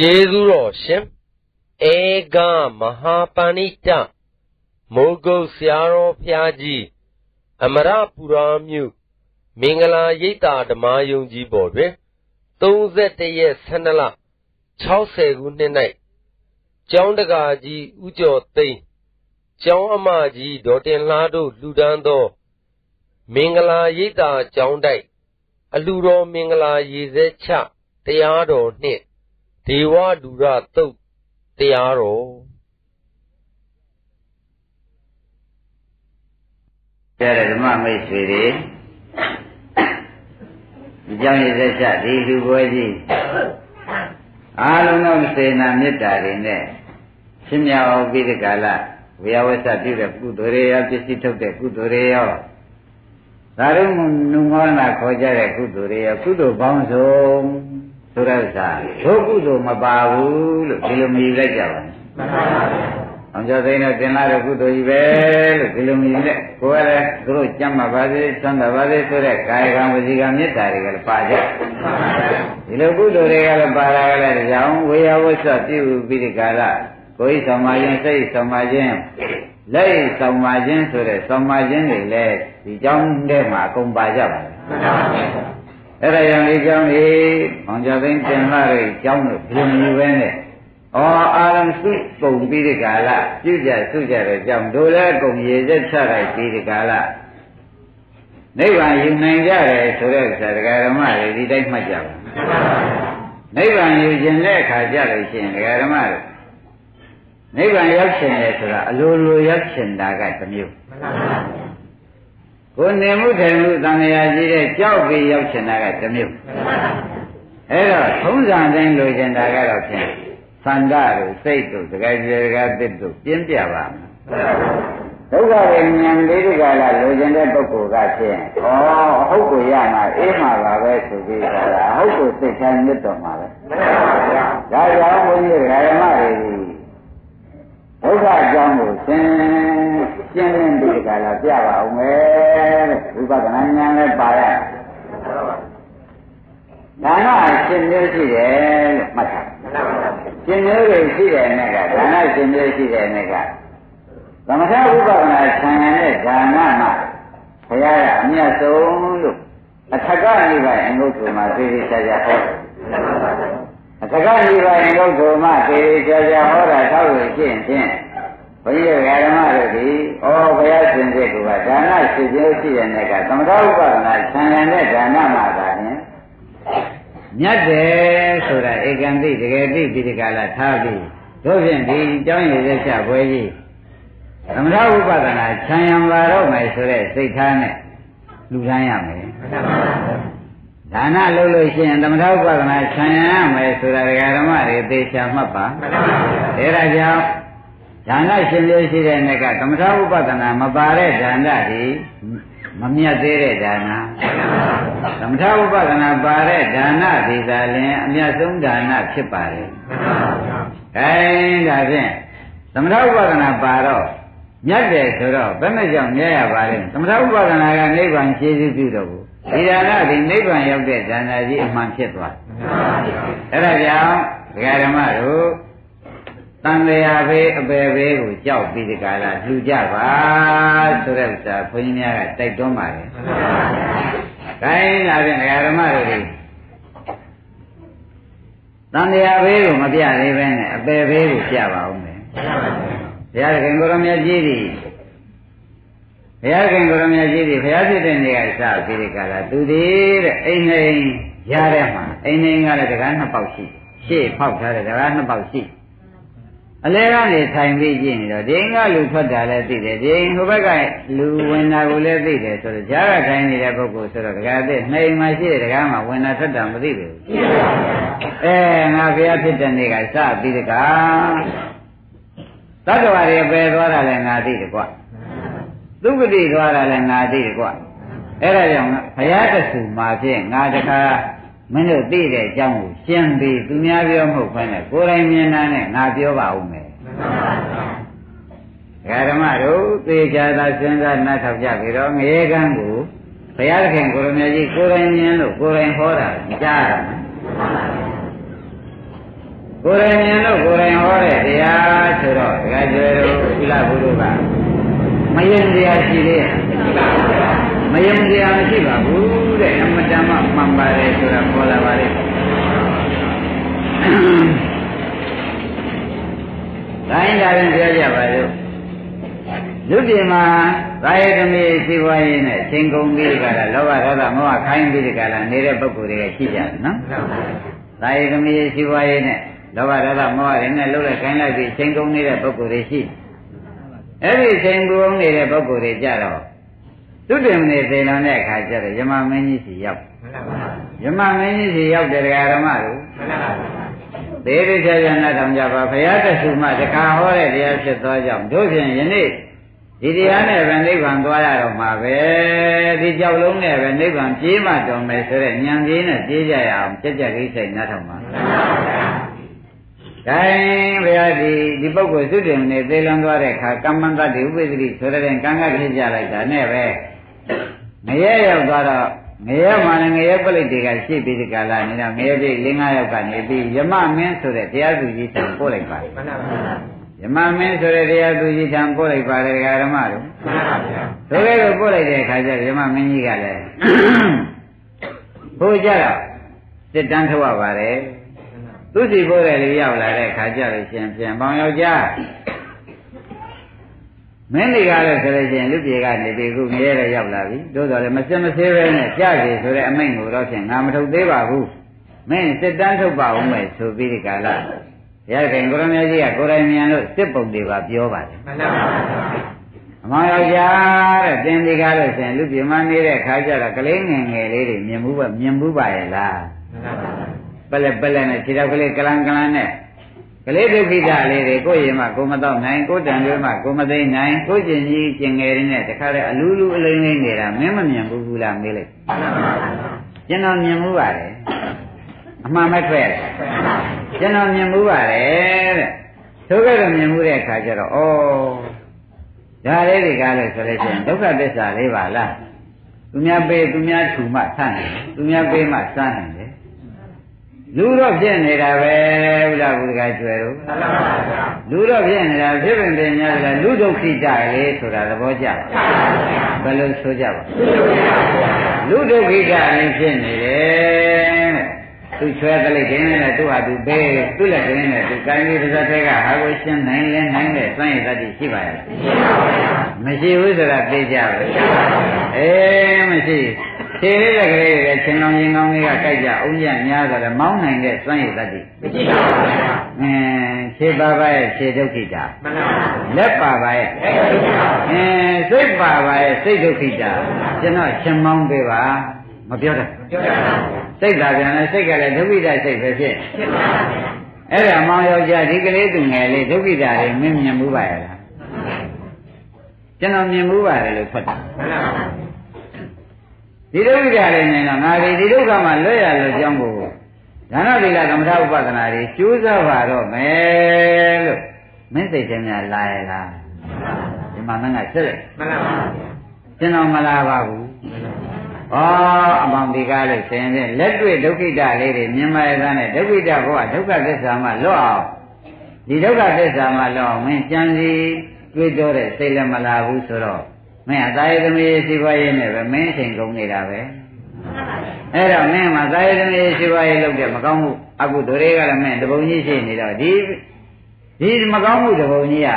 ကျေးဇူးတော်ရှင်ဧကမဟာပဏိတမိုးကုတ်ဆရာတော်ဖျားကြီးအမရပူရာမြို့မင်္ဂလာရိပ်သာဓမ္မယုံကြီးပေါ်တွင်31ရက်12လ60ခုနှစ်၌ကျောင်းတကာကြီးဥကျော်သိန်းကျောင်းအမကြီးဒေါ်တင်လှတို့လှူဒန်းသော မင်္ဂလာရိပ်သာကျောင်းတိုက်အလှတော်မင်္ဂလာရေစဲချတရားတော်နှင့် ဒေဝလူရတုတ်တရားတော်ကျတဲ့ဓမ္မမိတ်ဆွေတွေဒီကြောင့်ရသက်ချဒီလူပွဲကြီးအားလုံးသောစေနာမေတ္တာတွေနဲ့ရှင်းမြောက်ပြီးဒီကလာဝေယဝဆပြုတဲ့ကုသိုလ်တွေရောပစ္စည်းထုတ်တဲ့ကုသိုလ်တွေရောဒါရုံနုမောနာခေါ်ကြတဲ့ကုသိုလ်တွေရောကုသိုလ်ပေါင်းစုံ ဆိုတဲ့ဥစ္စာဒုကုသိုလ်မပါဘူးလို့ဒီလိုမြည်လိုက်ကြပါနဲ့မှန်ပါပါအောင်ကျော်သိန်းတော့တင်လာတဲ့ကုသိုလ်ကြီးပဲလို့ဒီလိုမြည်လက်ကိုယ်ကလည်းသူတို့ကြမ်းမှာပါစေသံသာပါစေဆိုတဲ့ကာယကံဝစီကံမေတ္တာတွေကလည်းပါကြဒီလိုကုသိုလ်တွေကလည်းပါလာကြတဲ့ကြောင့်ဝေယဝဆပြုပြီးဒီကာလကိုယ်ဆောင်မှခြင်းစိတ်ဆောင်မှခြင်းလက်ဆောင်မှခြင်းဆိုတဲ့ဆောင်မှခြင်းတွေလည်းဒီကြောင်းထဲမှာအကုန်ပါကြပါလားမှန်ပါပါ အဲ့ဒါကြောင့်ဒီကြောင်းလေးမောင်ကြသိန်းတင်လာတဲ့ကြောင်းတို့ဘယ်လိုပဲနဲ့ဩအာရံစုပုံပြီးဒီကာလပြုကြစုကြတဲ့ကြောင်းတို့လည်းကုန်ရည်သက်ချလိုက်ပြီးဒီကာလနိဗ္ဗာန်ယူနိုင်ကြတယ်ဆိုတဲ့ဆရာဓမ္မတွေဒီတိုင်းမှတ်ကြပါနိဗ္ဗာန်ယူခြင်းတဲ့အခါကြလို့ရှိရင်ဓမ္မတွေနိဗ္ဗာန်ရောက်ခြင်းလေဆိုတာအလိုလိုရောက်ခြင်းတာကတစ်မျိုး ကိုနေမှုထိုင်မှုတန်ရာကြီးတဲ့ကြောက်ပြီးရောက်ချင်တာကတစ်မျိုးအဲ့တော့ထုံးစံတိုင်းလိုချင်တာကတော့ဖြင့်သန္တာတို့စိတ်တို့တကယ်ကြေကသစ်တို့ပြင်းပြပါမယ်ဒုက္ခဝိညာဉ်လေးတွေကလာလိုချင်တဲ့ပုဂ္ဂိုလ်ကဖြင့်ဩဟုတ်ကိုရမှာအေးမှာပါပဲဆိုပြီးဆိုတာဟုတ်ကိုသိချင်မြတ်တော်မှာပဲဒါကြောင့်ဘုန်းကြီးဓမ္မတွေဒုက္ခအကြောင်းကိုရှင်း ရှင်းလင်းပြီးကြလာပြပါအောင်မယ်တဲ့ဝိပဿနာဉာဏ်လည်းပါရဒါနရှင်မျိုးရှိတယ်လို့မှတ်ထားရှင်မျိုးတွေရှိတယ်နဲ့ကဒါနရှင်မျိုးရှိတယ်နဲ့ကသမထဝိပဿနာဆံရတဲ့ဒါနမှာဘုရားကအမြတ်ဆုံးလို့အထက်ကနိဗ္ဗာန်အငုတ်ထုမှာသိသိချာချာဟောအစကားဒီပိုင်းရုပ်ထုမှသေချာချာဟောတာသောက်လို့ရှိရင်ဖြင့် ဘုရားဓမ္မတို့ဒီဩဘုရားရှင်စိတ်ကဒါနရှိခြင်းရှိတဲ့နေ့ကသမထဥပဒနာဆံရတဲ့ဒါနမှာသာဖြင့်မြတ်တယ်ဆိုတာဧကံတိတကယ်တိပိဋကလာထားပြီးတို့ဖြင့်ဒီကြောင်းရည်သက်ချပွဲကြီးသမထဥပဒနာဆံရံပါတော့မယ်ဆိုတဲ့စိတ်ထားနဲ့လူထမ်းရမယ်ဒါနလုပ်လို့ရှိရင်သမထဥပဒနာခြံရမယ်ဆိုတာဒကာဓမ္မတွေသေချာမှတ်ပါအဲဒါကြောင့် ဒါနရှင်လို့ရှိတဲ့နေ့ကသမထဥပဒနာမပါတဲ့ဒါနတွေမမြတ်သေးတဲ့ဒါနသမထဥပဒနာပါတဲ့ဒါနဒီသာလင်အမြတ်ဆုံးဒါနဖြစ်ပါတယ်အဲဒါဖြင့်သမထဥပဒနာပါတော့မြတ်တယ်ဆိုတော့ဘယ်နဲ့ကြောင့်မြတ်ရပါလဲသမထဥပဒနာကနိဗ္ဗာန်ရှင်းပြုတော့ဘူးဒီဒါနဒီနိဗ္ဗာန်ရောက်တဲ့ဒါနကြီးအမှန်ဖြစ်သွားအဲ့ဒါကြောင့်ဒကာဓမ္မတို့ တန်လျာဘေးအပေဘေးကိုကြောက်ပြီးဒီကလာလှူကြပါဆိုတဲ့ဥစ္စာဘုန်းကြီးများကတိုက်တွန်းပါတယ်။ဒါရင်ဒါဖြင့်ဒကာဓမ္မတို့ဒီတန်လျာဘေးကိုမပြသေးပဲနဲ့အပေဘေးကိုပြပါဦးမယ်။ဘုရားခင်ကိုရမကြီးဒီဘုရားခင်ကိုရမကြီးဒီဘုရားဖြစ်တဲ့နေရာစပြီးဒီကလာသူဒီတဲ့အိမ်နေရတဲ့မှာအိမ်နေကလည်းတကားနှစ်ပေါက်ရှိရှေ့ဖောက်ထားတဲ့တကားနှစ်ပေါက်ရှိ အလဲကနေထိုင်ပြီးကြည့်နေတော့ဒီအိမ်ကလူထွက်တာလည်းသိတယ်ဒီအိမ်ဟိုဘက်ကလူဝင်တာကိုလည်းသိတယ်ဆိုတော့ကြားကထိုင်နေတဲ့ပုဂ္ဂိုလ်ဆိုတော့တကားသိနှိမ်မှရှိတဲ့တကားမှာဝင်တာထွက်တာမသိဘူးအဲငါဘုရားဖြစ်တဲ့နေ့ကစပြီးတကားသတ္တဝါတွေပယ်သွားတာလည်းငါသိတယ်ကွာသုဂတိသွားတာလည်းငါသိတယ်ကွာအဲ့ဒါကြောင့်ဘုရားတဆူမှာဖြင့်ငါတခါ မင်းတို့သိတဲ့အကြောင်းကိုရှင်းပြီးသူများပြောမဟုတ်ဘဲနဲ့ကိုယ်တိုင်မြင်တာနဲ့ငါပြောပါဦးမယ်ဓမ္မတို့သေချာသာစဉ်းစားနှတ်ထောက်ကြပြီးတော့ငရေကန်းကိုဘုရားသခင်ကိုရမကြီးကိုယ်တိုင်မြင်လို့ကိုယ်တိုင်ဟောတာကြားရမယ်ကိုယ်တိုင်မြင်လို့ကိုယ်တိုင်ဟောတဲ့တရားဆိုတော့ဒကာကျွယ်တို့သီလဘုရုကမယင်တရားရှိသေးရဲ့မယင်တရားမရှိပါဘူး တဲ့အမတန်မှမှန်ပါတယ်ဆိုတာပေါ်လာပါလေတိုင်းဒါရင်ပြောကြပါလို့လူပြည်မှာသာယသမီးရှိပွားရင်းနဲ့ချိန်ကုန်ပြီးကြတာလောဘဒေါသမောဟခိုင်းပြီးကြတာနေတဲ့ပုဂ္ဂိုလ်တွေကရှိကြတယ်နော်သာယသမီးရှိပွားရင်းနဲ့လောဘဒေါသမောဟတွေနဲ့လှုပ်လိုက်ခိုင်းလိုက်ပြီးချိန်ကုန်နေတဲ့ပုဂ္ဂိုလ်တွေရှိအဲ့ဒီချိန်ကုန်နေတဲ့ပုဂ္ဂိုလ်တွေကြတော့ သူတင်နေသေလွန်တဲ့အခါကျတော့ယမမင်းကြီးစီရောက်ယမမင်းကြီးစီရောက်တဲ့ဓမ္မတို့သေရချာချာနာထောင်ကြပါဘုရားတဆူမှတခါဟောတဲ့တရားဖြစ်သောကြောင့်တို့ဖြင့်ယနေ့ဒီတရားနဲ့ပဲနိဗ္ဗာန်သွားရတော့မှာပဲဒီကြောက်လုံးနဲ့ပဲနိဗ္ဗာန်ပြေးမှတော်မယ်ဆိုတဲ့ဉာဏ်ကြီးနဲ့ပြေးကြရအောင်ကြက်ကြက်ကြီးဆိုင်နားထောင်ပါဒါရင်ဘုရားဒီဒီပုဂ္ဂိုလ်သုတင်နေသေလွန်သွားတဲ့အခါကမ္မန္တတိဥပ္ပဒတိဆိုတဲ့ကံကဖြစ်ကြလိုက်တာနဲ့ပဲ ငရဲရောက်သွားတော့ငရဲမှာလည်းငရဲပလိတ်တွေကရှိပြီးဒီကလာနေတော့ငရဲပြိ၄၅ယောက်ကနေပြီးယမမင်းဆိုတဲ့တရားသူကြီးတန်ပို့လိုက်ပါမှန်ပါပါယမမင်းဆိုတဲ့တရားသူကြီးတန်ပို့လိုက်ပါတယ်ဓမ္မတို့မှန်ပါဗျာဆိုကြလို့ပို့လိုက်တဲ့အခါကျယမမင်းကြီးကလည်းဟိုကြတော့စစ်တန်းထုတ်ရပါတယ်သူစီပို့တဲ့လူရောက်လာတဲ့အခါကျလို့ရှင်ပြန်ပေါင်ယောက်ျား မင်းတွေကလည်းဆိုလို့ရှိရင်လူပြေကနေဒီခုငရဲလည်းရောက်လာပြီသို့တော်လည်းမစင်မသေးပဲနဲ့ကြစီဆိုတဲ့အမိန့်ကိုတော့ဖြင့်ငါမထုတ်သေးပါဘူးမင်းစစ်တန်းထုတ်ပါဦးမယ်ဆိုပြီးဒီကလာရခင်ကိုရမကြီးကကိုယ်တိုင်မြန်လို့စစ်ပုံတွေပါပြောပါတယ်မှန်ပါပါအမောင်ယောက်ျားတဲ့တင်ဒီကားလို့ရှင်လူပြေမနေတဲ့ခါကျတော့ကလေးငယ်ငယ်လေးတွေမြင်မှုပဲမြင်မှုပါရဲ့လားမှန်ပါပါပလက်ပလက်နဲ့ခြေထောက်ကလေးကလန်ကလန်နဲ့ ကလေးဒုက္ခိတလေးတွေကိုရင်မှကိုမတော့နိုင်ကိုတန်တွေမှကိုမသိနိုင်ကိုကျင်ကြီးကျင်ငယ်ရင်းနဲ့တခါတည်းအလူလူအလိမ့်လိမ့်နေတာမင်းမမြင်ဘူးဘူးလားမေးလိုက်ကျွန်တော်မြင်မှုပါတယ်အမှန်မထွက်ကျွန်တော်မြင်မှုပါတယ်တဲ့သို့ကဲ့တော့မြင်မှုတဲ့အခါကျတော့ဩဒါလေးတွေကလည်းဆိုလို့ရှိရင်ဒုက္ခသစ္စာလေးပါလားသူများပေးသူများထူမှဆန်းတယ်သူများပေးမှစမ်းတယ် လူတော့ဖြစ်နေတာပဲဘုရားဘုရားကျွယ်တို့လူတော့ဖြစ်နေတာဖြစ်ပင်ပင်များတယ်လူဒုက္ခိတလေဆိုတာသဘောကျဘယ်လိုဆိုကြပါလူဒုက္ခိတလည်းဖြစ်နေတယ်သူချွဲကလေးခြင်းနဲ့သူ့ဟာသူဘေးသူ့လက်ခြင်းနဲ့သူကိုင်းပြီးတစ်သက်ထဲကဟာကိုရှင်းနိုင်လဲနိုင်တဲ့စွမ်းရည်တတ်ရှိပါရဲ့မရှိဘူးဆိုတာသိကြပါအေးမရှိ ခြေလေးတဲ့ကလေးတွေချင်းကောင်းချင်းကောင်းလေးကကြိုက်ကြအောင်ကြများဆိုတော့မောင်းနိုင်တဲ့စွမ်းရည်တတ်မရှိပါဘူးအင်းခြေပါပါရဲ့ခြေဒုက္ခိတာမှန်ပါဘူးလက်ပါပါရဲ့အင်းစိတ်ပါပါရဲ့စိတ်ဒုက္ခိတာကျွန်တော်ချင်းမောင်းပေးပါမပြောတယ်ပြောတယ်စိတ်သာပြန်လဲစိတ်ကလည်းဒုက္ခိတစိတ်ပဲဖြစ်ဖြစ်ပါဘူးအဲ့ဒါမောင်ယောက်ျားဒီကလေးသူငယ်လေးဒုက္ခိတာတွေမင်းမြင်မှုပါရဲ့လားကျွန်တော်မြင်မှုပါတယ်လို့ဖွတ်တယ်မှန်ပါဘူး ဒီဒုက္ခတွေနေတော့ငါဒီဒီဒုက္ခမှာလွတ်ရလို့ကြောင်းကိုဒါနသီလကမ္မထာဥပဒနာတွေကျိုးစားပါတော့မယ်လို့မင်းစိတ်ထဲများလာရလားဒီမှာမင်းကဆက်လိုက်မှန်ပါပါကျွန်တော်မလာပါဘူးဩအမောင်ဒီကားလို့ဆင်းတဲ့လက်တွေ့ဒုက္ခိတလေးတွေမြင်မရတဲ့နဲ့ဒုက္ခိတဘဝဒုက္ခသစ္စာမှလွတ်အောင်ဒီဒုက္ခသစ္စာမှလွတ်အောင်မင်းကြံစီတွေးတော့တဲ့စိတ်လည်းမလာဘူးဆိုတော့ မင်းအသာယသမီးရှိပါရဲ့နဲ့ပဲမင်းချိန်ကုန်နေတာပဲအဲ့တော့မင်းမှာသာယသမီးရှိပါရဲ့လုပ်တဲ့မကောင်းမှုအကုသိုလ်တွေကလည်းမင်းတပုံကြီးရှိနေတော့ဒီဒီမကောင်းမှုတပုံကြီးက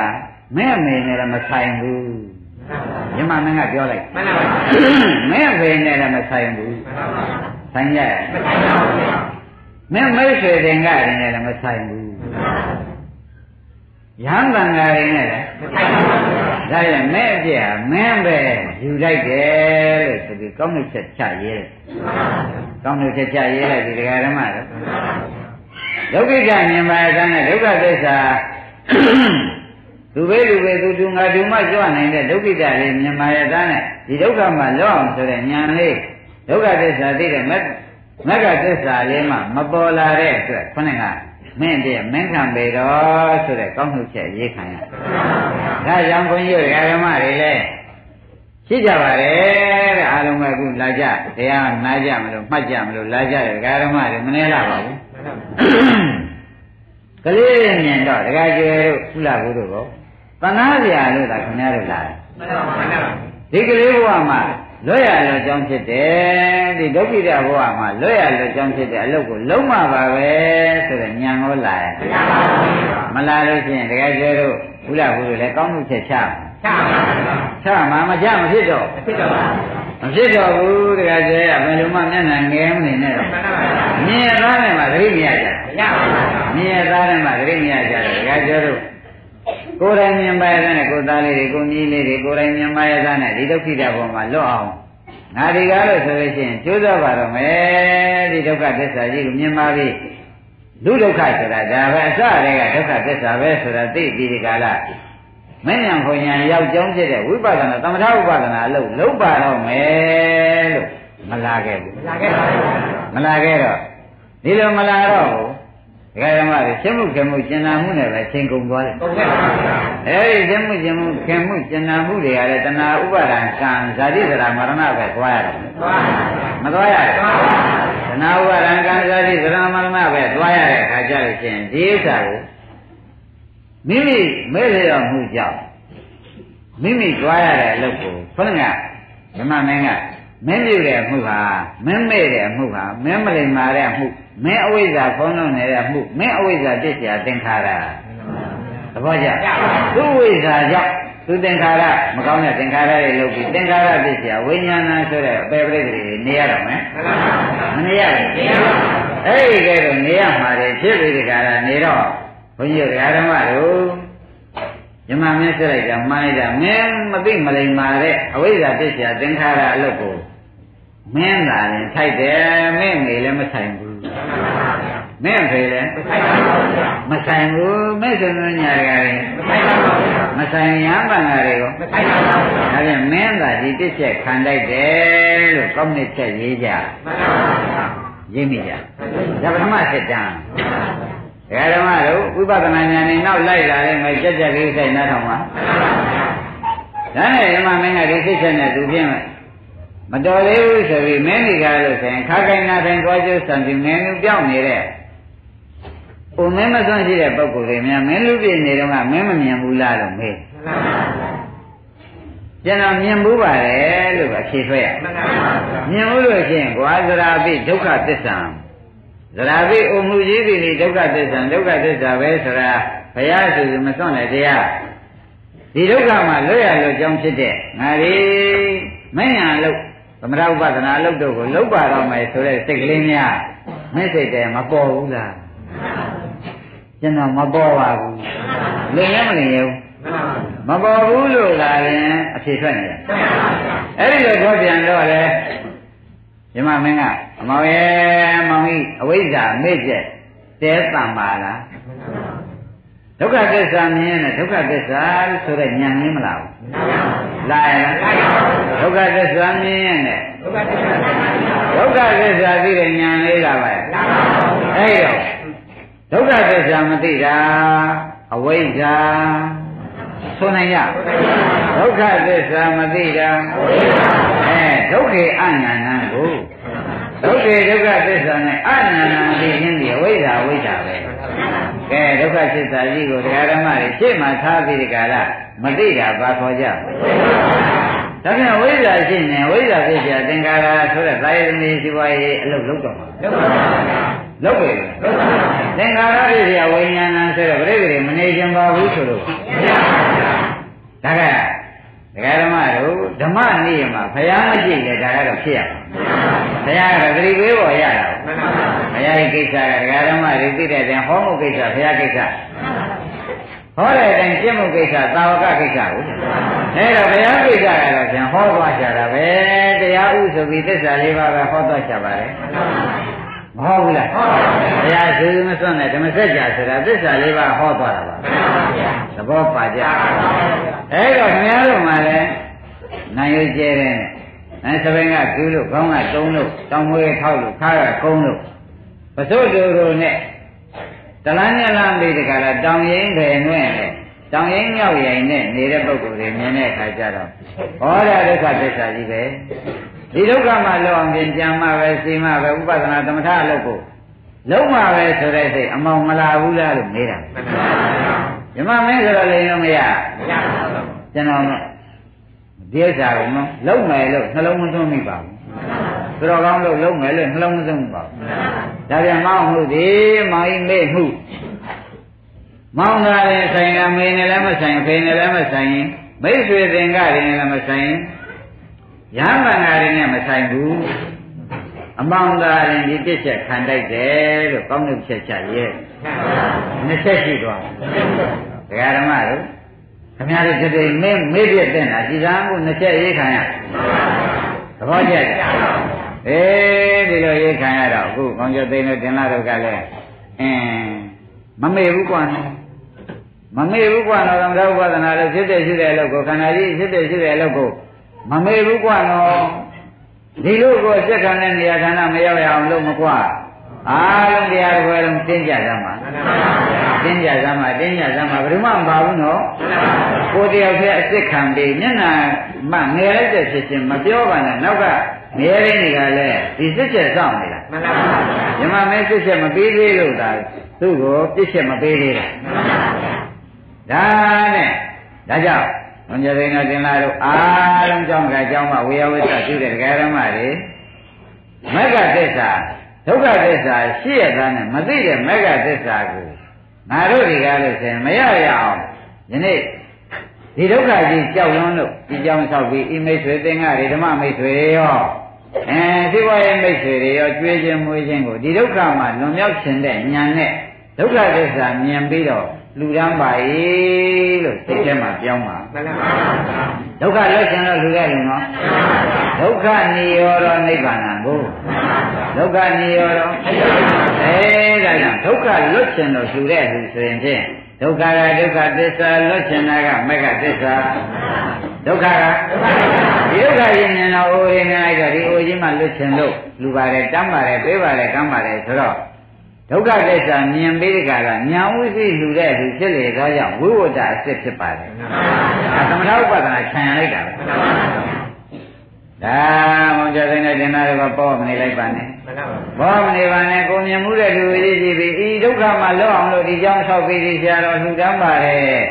မင်းအမေနဲ့လည်းမဆိုင်ဘူးညမမင်းကပြောလိုက်မှန်ပါပါမင်းအဖေနဲ့လည်းမဆိုင်ဘူးဆိုင်ရမင်းမိတ်ဆွေတင်ကရင်လည်းမဆိုင်ဘူးရဟန်းတန်ဃာတွေနဲ့လည်းမဆိုင်ပါဘူး ဒါရင်မဲ့အပြည့်ဟာမင်းပဲယူလိုက်တယ်လို့ဆိုပြီးကောင်းတဲ့ချက်ချရေးတယ်ကောင်းတဲ့ချက်ချရေးလိုက်ဒီဒကာဓမ္မတော့ဒုက္ခိကမြင်ပါတဲ့နဲ့ဒုက္ခသစ္စာသူပဲလူပဲသူသူငါသူမှကြွနိုင်တဲ့ဒုက္ခိတလေးမြင်ပါရဲ့သားနဲ့ဒီဒုက္ခမှာလောအောင်ဆိုတဲ့ဉာဏ်လေးဒုက္ခသစ္စာသိတဲ့မက္မက္ခသစ္စာလေးမှမပေါ်လာတဲ့အတွက်ခொနဲ့က မင်းတည်းမင်းခံပေတော့ဆိုတဲ့ကောင်းမှုချက်ရေးခံရဒါကြောင့်ခွန်ကြီးတို့ဓမ္မတွေလည်းရှိကြပါတယ်တဲ့အားလုံးကအခုလာကြတရားနာကြမလို့မှတ်ကြမလို့လာကြတယ်ဓမ္မတွေမနှဲလာပါဘူးကလေးမြင်တော့တခါကျွယ်တို့ကုလဘုတို့ကောတဏှာစရာလို့သာခင်ဗျားတို့လာတယ်ဒီကလေးဘဝမှာ လွတ်ရလွတ်ကြောင်းဖြစ်တယ်ဒီဒုက္ခိတဘဝမှာလွတ်ရလွတ်ကြောင်းဖြစ်တဲ့အလုပ်ကိုလုံးမပါပဲဆိုတော့ညံကိုလာရမလာလို့ရှိရင်တကယ်ကျတော့ဘုရားဘုရားလည်းကောင်းမှုချက်ချချမှာမချမဖြစ်တော့မဖြစ်တော့ဘူးတကယ်ကျဘယ်လိုမှမျက်နှာငယ်မနေနဲ့တော့မြင်ရသားနဲ့မှသတိမရကြမြင်ရသားနဲ့မှသတိမရကြတယ်တကယ်ကျတော့ ကိုယ်တိုင်မြင်ပါရတဲ့ကိုယ်သားလေးတွေကိုကြီးလေးတွေကိုယ်တိုင်မြင်ပါရတဲ့ဒီဒုက္ခိတဘောမှာလွတ်အောင်ငါဒီကားလို့ဆိုလို့ရှိရင်ကျိုးစားပါတော့မယ်ဒီဒုက္ခသစ္စာကြီးကိုမြင်ပါပြီလူဒုက္ခဆိုတာဒါပဲအစတွေကဒုက္ခသစ္စာပဲဆိုတာသိပြီးဒီကာလမဉ္ဇဉ်ခွန်ညာရောက်ကြောင်းဖြစ်တဲ့ဝိပဿနာသမထဥပဒနာအလုပ်လုံးပါတော့မယ်လို့မလာခဲ့ဘူးမလာခဲ့ပါဘူးမလာခဲ့တော့ဒီလိုမလာတော့ဘူး ဒကာဓမ္မတွေရှင်းမှုခင်မှုကျင်နာမှုနဲ့ပဲချိန်ကုန်သွားတယ်ကုန်တယ်ပါဗျာအဲဒီရှင်းမှုကျင်မှုခင်မှုကျင်နာမှုတွေကလည်းတဏှာဥပါဒံကံဇာတိစရာမရဏပဲသွားရတယ်မသွားရဘူးတဏှာဥပါဒံကံဇာတိစရာမရဏပဲသွားရတဲ့အခါကျလို့ရှိရင်ဒီဥစ္စာကိုမိမိမဲ့လျော်မှုကြောင့်မိမိသွားရတဲ့အလုပ်ကိုခொနကဓမ္မမင်းကမင်းပြုတဲ့အမှုဟာမင်းမဲ့တဲ့အမှုဟာမင်းမလိမ္မာတဲ့အမှု မင်းအဝိဇ္ဇာခေါင်းလုံးနေတဲ့မှုမင်းအဝိဇ္ဇာပြစ်စရာသင်္ခါရသဘောကျသူ့ဝိဇ္ဇာကြောင့်သူသင်္ခါရမကောင်းတဲ့သင်္ခါရတွေလုပ်ပြီးသင်္ခါရပြစ်စရာဝိညာဏဆိုတဲ့အပေပရိသေတွေနေရတော့မယ်မနေရဘူးအဲ့ဒီကဲတော့နေရမှာလေဖြစ်ပြီးဒီကရနေတော့ဘုန်းကြီးဓမ္မတို့ညမမင်းဆက်လိုက်တာမှားလိုက်တာမင်းမသိမလိမ္မာတဲ့အဝိဇ္ဇာပြစ်စရာသင်္ခါရအလုပ်ကိုမင်းသာရင်ထိုက်တယ်မင်းငေလည်းမဆိုင်ဘူး မင်းဖေလည်းမဆိုင်ဘူးမင်းစနညာတွေကလည်းမဆိုင်ရမ်းပန်ကတွေကိုဒါပြန်မင်းသာဒီတစ်ချက်ခံလိုက်တယ်လို့ကောင်းတဲ့ချက်ရေးကြရေးမိကြဒါပထမဆက်တန်းဒကာဓမ္မတို့ဝိပဿနာဉာဏ်နဲ့နောက်လိုက်လာတယ်မယ်ကြက်ကြက်လေးဆိုင်နားထောင်ပါဒါနဲ့ဓမ္မမင်းကဒီစိတ်ချက်နဲ့သူပြင်းမ တော်သေးဘူးဆိုပြီးမင်းဒီကားလို့ဆိုရင်ခါကိုင်းနာတိုင်းသွားကျိုးဆံပြီးမင်းလူပြောင်းနေတဲ့ပုံမင်းမစွန့်ရှိတဲ့ပုဂ္ဂိုလ်တွေများမင်းလူပြည့်နေတော့ကမင်းမမြင်ဘူးလားလို့မေးကျွန်တော်မြင်ဘူးပါတယ်လို့အဖြေထွက်ရမြင်ဘူးလို့ရှိရင်ကွာသရာပိဒုက္ခသစ္စာသရာပိအမှုကြီးပြီဒုက္ခသစ္စာဒုက္ခသစ္စာပဲဆိုတာဘုရားဆိုမစွန့်တဲ့တရားဒီဒုက္ခမှာလွတ်ရလွတ်ကြောင်းဖြစ်တဲ့ငါဒီမဉ္ဇဏ်လို့ သမထဥပဒနာအလုပ်တို့ကိုလုပ်ပါတော့မယ်ဆိုတဲ့စိတ်ကလေးများမင်းစိတ်တည်းမပေါ်ဘူးလားကျွန်တော်မပေါ်ပါဘူးလင်ရမလင်ရဘူးမပေါ်ဘူးလို့လာရင်အဖြေထွက်နေတယ်အဲ့ဒီလိုပြောပြန်တော့လေဒီမှာမင်းကအမောင်ရဲ့မောင်ကြီးအဝိဇ္ဇာမေ့ချက်တဲတန်ပါလား ဒုက္ခသစ္စာမြင်ရင်ဒုက္ခသစ္စာဆိုတဲ့ဉာဏ်မင်းမလားဘူးလာရလားဒုက္ခသစ္စာမြင်ရင်ဒုက္ခသစ္စာဒုက္ခသစ္စာသိတဲ့ဉာဏ်လေးလာပါရဲ့အဲ့တော့ဒုက္ခသစ္စာမသိတာအဝိဇ္ဇာဆိုနိုင်ရဒုက္ခသစ္စာမသိတာအဲဒုက္ခေအညာဏကိုဒုက္ခေဒုက္ခသစ္စာနဲ့အညာဏသိခြင်းဒီအဝိဇ္ဇာအဝိဇ္ဇာပဲ ကဲဒုက္ခသစ္စာကြီးကိုတရားဓမ္မတွေရှေ့မှာထားပြီးဒီကလာမသိတာဘာခေါ်ကြဒါပြန်ဝိဇ္ဇာရှိနေဝိဇ္ဇာဖြစ်ပြသင်္ကာရဆိုတဲ့သာယသမီးစီပွားရေးအလုပ်လုပ်တော့မှာလုပ်ပါဘူးလုပ်ပဲသင်္ခါရဖြစ်ပြဝိညာဏဆိုတဲ့ပြိတ္တိမနေခြင်းပါဘူးဆိုလို့ဒါကဒကာ ဓမ္မတို့ဓမ္မနေရမှာဘုရားမကြည့်လေဒါကတော့ဖြစ်ရမှာဘုရားကတော့ဂရိပေးပေါ်ရတာဘုရားရဲ့ကိစ္စကဒကာဓမ္မတွေသိတဲ့တဲ့ဟောမှုကိစ္စဘုရားကိစ္စဟောတဲ့အတိုင်းပြည့်မှုကိစ္စသာဝကကိစ္စကိုအဲဒါဘုရားကိစ္စကတော့ပြန်ဟောသွားကြတာပဲတရားဥဆိုပြီးသစ္စာလေးပါးပဲဟောသွားကြပါတယ် မဟုတ်ဘူးလားဟုတ်ပါဘူးဘုရားသူမစွန့်တဲ့ဓမ္မစကြာဆိုတာသစ္စာလေးပါးဟောသွားတာပါသဘောပါကြအဲ့တော့ခင်ဗျားတို့မှလည်းနိုင်ရကျဲတဲ့အဲသဘင်ကကျူးလို့ခေါင်းကတုံးလို့တောင်မွေးထောက်လို့ခါကကုန်းလို့ပစိုးတူတို့နဲ့တလန်းညလန်းလေးတကလားတောင်ရင်တွေနှွဲ့နဲ့တောင်ရင်မြောက်ရင်နဲ့နေတဲ့ပုဂ္ဂိုလ်တွေမြင်တဲ့အခါကျတော့ဟောတာဒုက္ခသစ္စာကြီးပဲ ဒီဒုက္ခမှလောအောင်ပြင်ကြံမှပဲစီမှပဲဥပဒနာသမထအလုပ်ကိုလုံးပါပဲဆိုတဲ့စိတ်အမောင်မလာဘူးလားလို့မေးတာဓမ္မမင်းဆိုတော့လည်းရောမရကျွန်တော်ဒီဥစ္စာကနော်လုံးမယ်လို့နှလုံးမသွင်းမိပါဘူးသူတော်ကောင်းလို့လုံးမယ်လို့နှလုံးမသွင်းမိပါဘူးဒါပြန်မောင်းမှုဒီမောင်မေ့မှုမောင်းတာရင်ဆိုင်ကမေနဲ့လည်းမဆိုင်ဖေနဲ့လည်းမဆိုင်ရင်မိတ်ဆွေသင်္ကတွေနဲ့လည်းမဆိုင် ရဟန်းမင်္ဂါတွေနဲ့မဆိုင်ဘူးအမောင်သာရင်ဒီတစ်ချက်ခံတိုက်တယ်လို့ကောင်းတဲ့ချက်ချရဲ့နှစ်ချက်ရှိသွားဒကာဓမ္မတို့ခမရတဲ့တည်းမင်းမေ့ပြတဲ့နာဒီသားကိုနှစ်ချက်ရေးခံရသဘောကျကြအေးဒီလိုရေးခံရတော့အခုကောင်းကျသိန်းတို့တင်လာတော့ကလည်းအင်းမမေ့ဘူးကွာနော်မမေ့ဘူးကွာနော်သမထဥပဒနာလို့ဖြစ်တဲ့ရှိတဲ့အလုပ်ကိုခန္ဓာကြီးဖြစ်တဲ့ရှိတဲ့အလုပ်ကို မမေ့ဘူးကွာနော်ဒီလိုကိုစက်ခံတဲ့နေရာဌာနမရောက်ရအောင်လုပ်မကွာအားလုံးတရားတွေလုံးတင်းကြသမှာတင်းကြသမှာတင်းကြသမှာဘယ်သူမှမပါဘူးနော်ကိုယ်တယောက်တည်းအစ်စ်ခံပြီးမျက်နှာမှငယ်လိုက်တဲ့ဖြစ်ချင်းမပြောပါနဲ့နောက်ကငယ်ရင်းတွေကလည်းဒီစစ်ချက်စောင့်နေတာမှန်ပါပါညီမမဲစစ်ချက်မပေးသေးလို့ဒါသူ့ကိုပြစ်ချက်မပေးသေးတာဒါနဲ့ဒါကြောင့် ဘုန်းကြီးတွေနဲ့တင်လာတို့အားလုံးကြောင်းကကြောင်းမဝေယဝိသပြုတဲ့ဒကာရမတွေမက္ကသစ္စာဒုက္ခသစ္စာရှိရတာနဲ့မသိတဲ့မက္ကသစ္စာကိုငါတို့တွေကလို့ဆိုရင်မရရအောင်ယနေ့ဒီဒုက္ခကြီးကြောက်လွန်းလို့ဒီကြောင်းဆောက်ပြီးအိမိတ်ဆွေသင်္ဃတွေဓမ္မမိတ်ဆွေတွေရောအဲဒီဘဝရဲ့မိတ်ဆွေတွေရောကြွေးခြင်းမွေးခြင်းကိုဒီဒုက္ခမှာလွန်မြောက်ခြင်းတဲ့ဉာဏ်နဲ့ဒုက္ခသစ္စာမြင်ပြီးတော့ လူတန်းပါ၏လို့စိတ်ထဲမှာပြောင်းပါမှန်ပါပါဒုက္ခလွတ်ခြင်းလို့လူခဲ့လူနော်ဒုက္ခនិရောဓနိဗ္ဗာန်ကိုဒုက္ခនិရောဓအဲဒါကြောင့်ဒုက္ခလွတ်ခြင်းလို့လူတဲ့လူဆိုရင်ဖြင့်ဒုက္ခကဒုက္ခသစ္စာလွတ်ခြင်းကမက္ခသစ္စာဒုက္ခကဒီဒုက္ခရင်ဉာဏ်တော်အိုရင်လိုက်တော့ဒီအိုကြီးမှလွတ်ခြင်းလို့လူပါတယ်တမ်းပါတယ်ပေးပါတယ်ကမ်းပါတယ်ဆိုတော့ ဒုက္ခသစ္စာမြင်ပြီးကြတာညာဝိသိလူတဲ့လူဖြစ်လေသောကြောင့်ဝိဝတ္တအစ်စ်ဖြစ်ပါတယ်။သမထဥပဒနာခြံရလိုက်တာပဲ။ဒါမောင်ကျသိတဲ့တင်သားတွေကပေါ်မနေလိုက်ပါနဲ့။ပေါ်မနေပါနဲ့ကိုမြင်မှုတဲ့လူကြီးကြည့်ပြီးဤဒုက္ခမှာလွတ်အောင်လို့ဒီကြောင့်ဆောက်ပြီးဒီဆရာတော်လှူဒန်းပါတယ်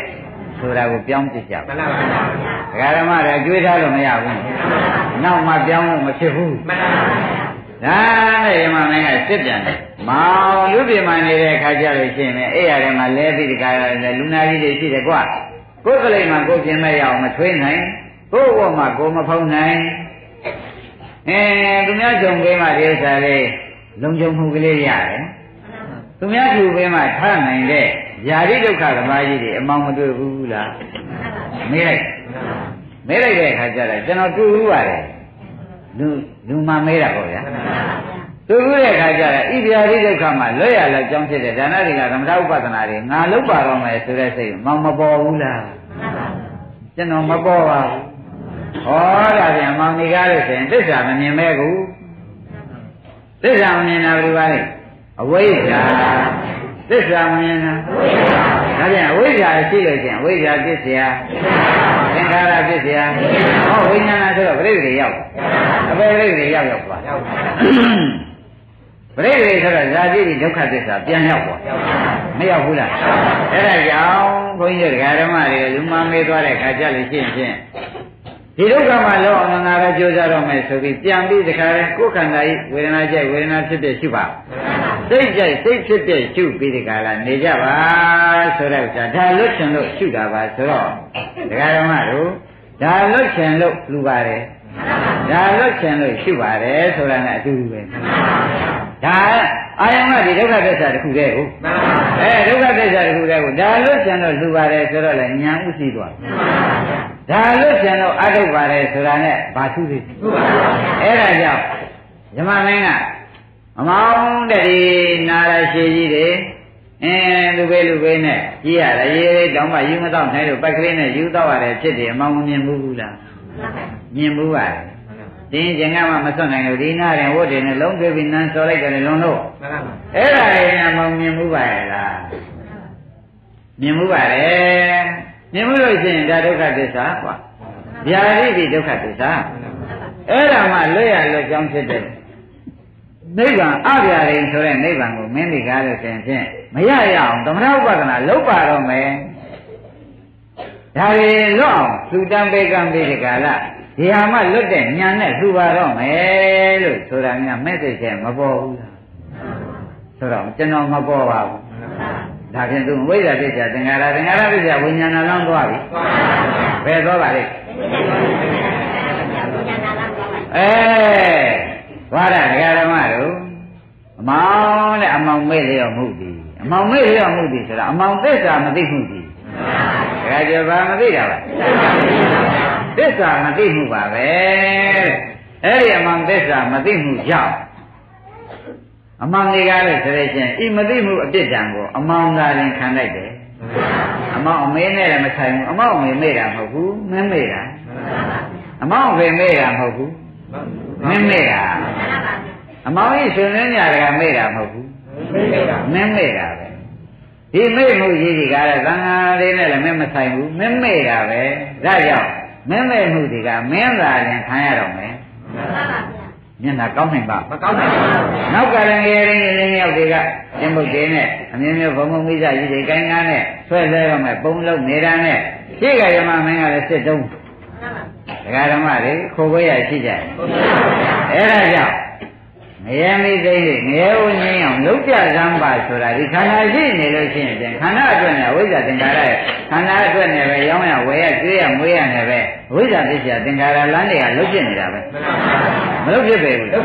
ဆိုတာကိုပြောင်းပြကြပါ။မှန်ပါပါ။ဒကာဓမ္မတွေကြွေးထားလို့မရဘူး။နောက်မှပြောင်းလို့မဖြစ်ဘူး။မှန်ပါပါ။ဒါနဲ့ယမမင်းကစစ်ပြန်တယ် မောင်လူပြမနေတဲ့ခါကြလို့ရှိရင်အဲ့ရထဲမှာလဲပြီးတခါလဲလူနာကြီးတွေရှိတယ်ကွာကိုယ်ကလေးမှကိုယ်ပြင်မဲ့ရအောင်မထွေးနိုင်ကိုယ်ဝတ်မှကိုယ်မဖုံးနိုင်အဲသူများကြုံပေးမှဒီဥစ္စာလေးလုံခြုံမှုကလေးရတယ်သူများကြုံပေးမှထားနိုင်တဲ့ຢာတိဒုက္ခသမားကြီးတွေအမောင်မတွေ့ဘူးလားမေးလိုက်မေးလိုက်တဲ့အခါကျတော့ကျွန်တော်တွေ့ဘူးပါတယ်လူလူမှမေးတာပေါ့ဗျာ သူခုတဲ့ခါကျတော့ဣဗျာတိဒုက္ခမှာလွတ်ရလဲကြောင်းဖြစ်တဲ့ဒါနတွေကသမထဥပဒနာတွေငါလုတ်ပါတော့မယ်ဆိုတဲ့စိတ်မောင်မပေါ်ဘူးလားကျွန်တော်မပေါ်ပါဘူးဟောဒါပြန်မောင်နေကားလို့ဆိုရင်သစ္စာမမြင်မဲကူသစ္စာမမြင်တာဘယ်လိုပါလဲအဝိဇ္ဇာသစ္စာမမြင်တာဒါပြန်အဝိဇ္ဇာရှိလို့ရှိရင်အဝိဇ္ဇာပစ္စယသင်္ခါရပစ္စယဟောဝိညာဏဆိုတော့ပြိဋ္ဌိရောက်အပေပြိဋ္ဌိရောက်ရောက်သွား ပြိဋ္ဌိဆိုတော့ဇာတိဒုက္ခသစ္စာပြန်ရောက်သွားမရောက်ဘူးလားအဲ့ဒါကြောင့်ဘုန်းကြီးတို့ဓမ္မတွေလူမမေးသွားတဲ့ခါကြလို့ရှိရင်ဖြင့်ဒီဒုက္ခမှာလောအောင်ငါပဲကြိုးစားတော့မယ်ဆိုပြီးပြန်ပြီးတခါလဲကိုယ်ခန္ဓာဤဝေဒနာကြိုက်ဝေဒနာဖြစ်ဖြစ်ရှုပါစိတ်ကြိုက်စိတ်ဖြစ်ဖြစ်ရှုပြီးဒီကလာနေကြပါဆိုတော့ဒါလွတ်ချင်လို့ရှုတာပါဆိုတော့ဒကာဓမ္မတို့ဒါလွတ်ချင်လို့လူပါတယ်ဒါလွတ်ချင်လို့ရှုပါတယ်ဆိုတာနဲ့အတူတူပဲ ဒါအာယမဒီဒုက္ခသစ္စာတစ်ခုတည်းကိုအဲဒုက္ခသစ္စာတစ်ခုတည်းကိုဒါလွတ်ချင်လို့လူပါတယ်ဆိုတော့လည်းညာဥသိသွားဒါလွတ်ချင်လို့အထုတ်ပါတယ်ဆိုတာနဲ့ဘာသူသေးအဲ့ဒါကြောင့်ဇမမင်းကအမောင်းတဲ့ဒီနာရရှိကြီးတွေအင်းလူပဲလူပဲနဲ့ကြီးရတာရေးရေးတောင်းမှယူမတော့နိုင်လို့ပိုက်ကလေးနဲ့ယူတော့ရတယ်ဖြစ်တယ်အမောင်းမမြင်ဘူးလားမြင်ဘူးပါတ ယ်တင်းကျင်ကမှမဆွနိုင်လို့ဒီနာရင်ဝတ်တယ်နဲ့လုံးပြပြီးနန်းစော်လိုက်တယ်လုံးလို့အဲ့ဒါလေးကမောင်မြင်မှုပါရဲ့လားမြင်မှုပါတယ်မြင်မှုလို့ရှိရင်ဒါဒုက္ခသစ္စာကွာဗျာတိတိဒုက္ခသစ္စာအဲ့ဒါမှလွတ်ရလွတ်ကြောင်းဖြစ်တဲ့နိဗ္ဗာန်အပြာရင်ဆိုတဲ့နိဗ္ဗာန်ကိုမင်းဒီကားလို့ဆိုရင်ဖြင့်မရရအောင်သမထဥပဒနာလုပ်ပါတော့မယ်ဒါတွေလွတ်အောင်သုတံပေကံပိဒီကာလ ဒီဟာမှလွတ်တဲ့ညာနဲ့လှူပါတော့မယ်လို့ဆိုတာများမဲ့သိချက်မပေါ်ဘူးလားဆိုတော့ကျွန်တော်မပေါ်ပါဘူးဒါဖြင့်သူဝိဇ္ဇာပစ္စယသင်္ခါရသင်္ခါရပစ္စယဝိညာဏလောင်းသွားပြီဘယ်သွားပါလိမ့်အဲသွားတာဒကာဓမ္မတို့အမောင်နဲ့အမောင်မဲ့လျော်မှုသည်အမောင်မဲ့လျော်မှုသည်ဆိုတာအမောင်သစ္စာမသိမှုသည်ဒကာကျော်ဘာမသိတာပါ သစ္စာမသိမှုပါပဲအဲ့ဒီအမောင်သစ္စာမသိမှုကြောင့်အမောင်တွေကလည်းဆိုရချင်းဤမသိမှုအပြစ်ဒဏ်ကိုအမောင်သာရင်ခံလိုက်တယ်အမောင်အမေနဲ့လည်းမဆိုင်ဘူးအမောင်အမေမေ့တာမဟုတ်ဘူးမင်းမေ့တာအမောင်အဖေမေ့တာမဟုတ်ဘူးမင်းမေ့တာအမောင်ကြီးရှင်လင်းညာကမေ့တာမဟုတ်ဘူးမင်းမေ့တာပဲဒီမေ့မှုကြီးတွေကလည်းသံဃာလေးနဲ့လည်းမင်းမဆိုင်ဘူးမင်းမေ့တာပဲဒါကြောင့် မင်းမေ့မှုတွေကမင်းသာရင်ခံရတော့မယ်မျက်နှာကောင်းနိုင်ပါမကောင်းနိုင်ပါဘူးနောက်ကလည်းငယ်ရင်းရင်းရောက်တွေကကျင်းပုတ်တင်းနဲ့အမြင်မျိုးဘုံဘုံမိစ္ဆာကြီးတွေကိုင်းကားနဲ့ဆွဲလဲရမယ်ပုံလုံးနေတာနဲ့ရှေ့ကရမမင်းကလည်းစစ်တုံးဒကာဓမ္မတွေခိုးခွေးရရှိကြတယ်အဲ့ဒါကြောင့် ငရဲမိသိငရဲဝင်းင်းအောင်လုံးကြစမ်းပါဆိုတာဒီခန္ဓာရှိနေလို့ရှိရင်ခန္ဓာအတွက်နဲ့ဝိဇ္ဇာသင်္ခါရရဲ့ခန္ဓာအတွက်နဲ့ပဲရောင်းရဝယ်ရကျွေးရမွေးရနဲ့ပဲဝိဇ္ဇာသစ္စာသင်္ခါရလမ်းတွေကလုံးဖြစ်နေတာပဲမလုံးဖြစ်ပေဘူးအဲ့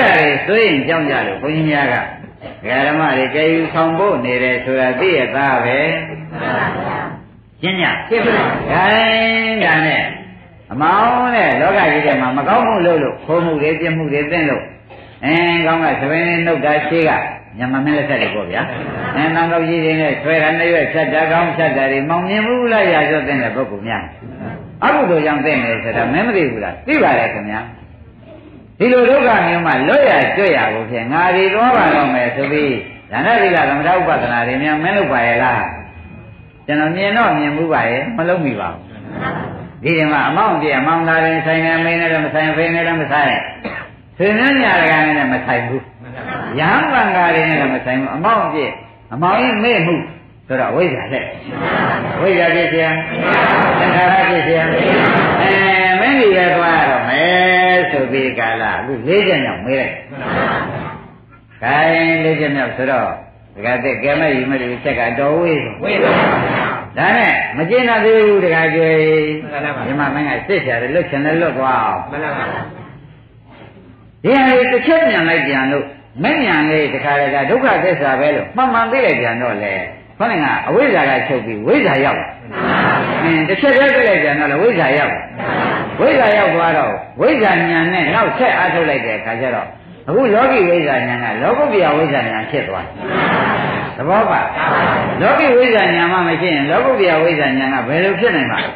ဒါတွေဆိုရင်ကြောင်းကြလို့ဘုန်းကြီးများကဓမ္မတွေကယ်ယူဆောင်ဖို့နေတယ်ဆိုတာသိရသားပဲရှင်းညရှင်းပါခိုင်းဒါနဲ့အမောင်းနဲ့လောကကြီးထဲမှာမကောင်းမှုလုပ်လို့ခိုးမှုတွေပြစ်မှုတွေသိလို့ အင်းကောင်းကသဘင်နဲ့နှုတ်တာရှိကညမမင်းလက်ဆက်တွေပေါ့ဗျာအင်းနောင်တော့ကြီးတွေနဲ့ဆွဲတာနဲ့ရွက်ဖြတ်တာကောင်းဖြတ်တာတွေမောင်မြင်ဘူးလားရာကျော်တဲ့ပုဂ္ဂိုလ်များအကုသိုလ်ကြောင့်သိနေဆိုတာမင်းမသိဘူးလားသိပါတယ်ခင်ဗျာဒီလိုဒုက္ခမျိုးမှာလွတ်ရကျွတ်ရကိုဖြင့်ငါဒီသွားပါတော့မယ်ဆိုပြီးဒါနသီလသမထဥပဒနာတွေများမင်းလုပ်ပါရဲ့လားကျွန်တော်မြင်တော့မြင်မှုပါရဲ့မလုပ်မိပါဘူးဒီဒီမှာအမောင့်ပြအမောင်သားရင်ဆိုင်နေမင်းနဲ့လည်းမဆိုင်ဖိနေလည်းမဆိုင် ဆွေမျိုးညာတကာနဲ့မဆိုင်ဘူးရဟန်းဗန္ကာတွေနဲ့လည်းမဆိုင်ဘူးအမောင့်ပြအမောင်ရင်မေ့မှုဆိုတော့ဝိဇ္ဇာလက်ဝိဇ္ဇာပြည့်စရာသင်္ခါရပြည့်စရာအဲမင်းကြီးပဲသွားရတော့မယ်ဆိုပြီးကာလအခု၄ချက်မြောက်မေးလိုက်ခိုင်း၄ချက်မြောက်ဆိုတော့ဒကာတဲ့ကဲမဲ့ယူမဲ့ဒီချက်ကတော်ဝေးဝေးပါဒါနဲ့မကျင်တတ်သေးဘူးတခါကျွေးဒီမှာမင်းကစစ်ချတယ်လွတ်ချင်တယ်လွတ်သွားအောင်မှန်ပါပါ ဒီဟာလေးတစ်ချက်ပြန်လိုက်ပြန်လို့မဲ့ညာလေးတခါတခါဒုက္ခသစ္စာပဲလို့မှန်မှန်သိလိုက်ပြန်တော့လေခေါင်းကအဝိဇ္ဇာကချုပ်ပြီးဝိဇ္ဇာရောက်အင်းတစ်ချက်တည်းသိလိုက်ပြန်တော့လေဝိဇ္ဇာရောက်ဝိဇ္ဇာရောက်သွားတော့ဝိဇ္ဇာညာနဲ့နောက်ဆက်အားထုတ်လိုက်တဲ့အခါကျတော့အခုလောကီဝိဇ္ဇာညာကလောကုတ္တရာဝိဇ္ဇာညာဖြစ်သွားတယ်သဘောပါလောကီဝိဇ္ဇာညာမှမရှိရင်လောကုတ္တရာဝိဇ္ဇာညာကဘယ်လိုဖြစ်နိုင်ပါလဲ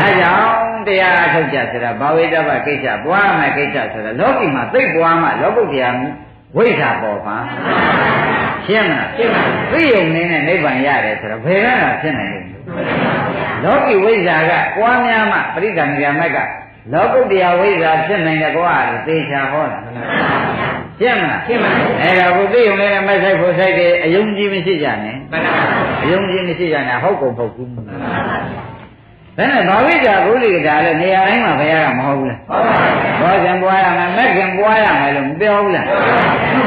အဲကြောင့် တရားအထုတ်ကြဆိုတာဘာဝိတ္တပကိစ္စပွားမယ်ကိစ္စဆိုတာလောကီမှာသိပွားမှလောကုတ္တရာဝိဇ္ဇာပေါ်မှာရှင်းမလားရှင်းပါပြီသိုံနေနဲ့နိဗ္ဗာန်ရတယ်ဆိုတော့ဘယ်ကမှဖြစ်နိုင်လို့လောကီဝိဇ္ဇာကပွားများမှပရိသန္တိယမက်ကလောကုတ္တရာဝိဇ္ဇာဖြစ်နိုင်တယ်ကွာလို့သေချာဟောတာရှင်းမလားရှင်းပါပြီအဲ့ဒါကိုသိုံနေနဲ့မဆိုင်ဖို့ဆိုင်တယ်အယုံကြည်မရှိကြနဲ့မှန်ပါပါအယုံကြည်မရှိကြနဲ့ဟုတ်ကုန်ဟုတ်ဘူးမှန်ပါပါ ဒါနဲ့ဘာဝိဇ္ဇာဘုလိကတာလည်းနေရာတိုင်းမှာဘုရားကမဟုတ်ဘူးလားဟုတ်ပါဘူးဘောဇံပွားရမယ်မက်ခင်ပွားရမယ်လို့မပြောဘူးလား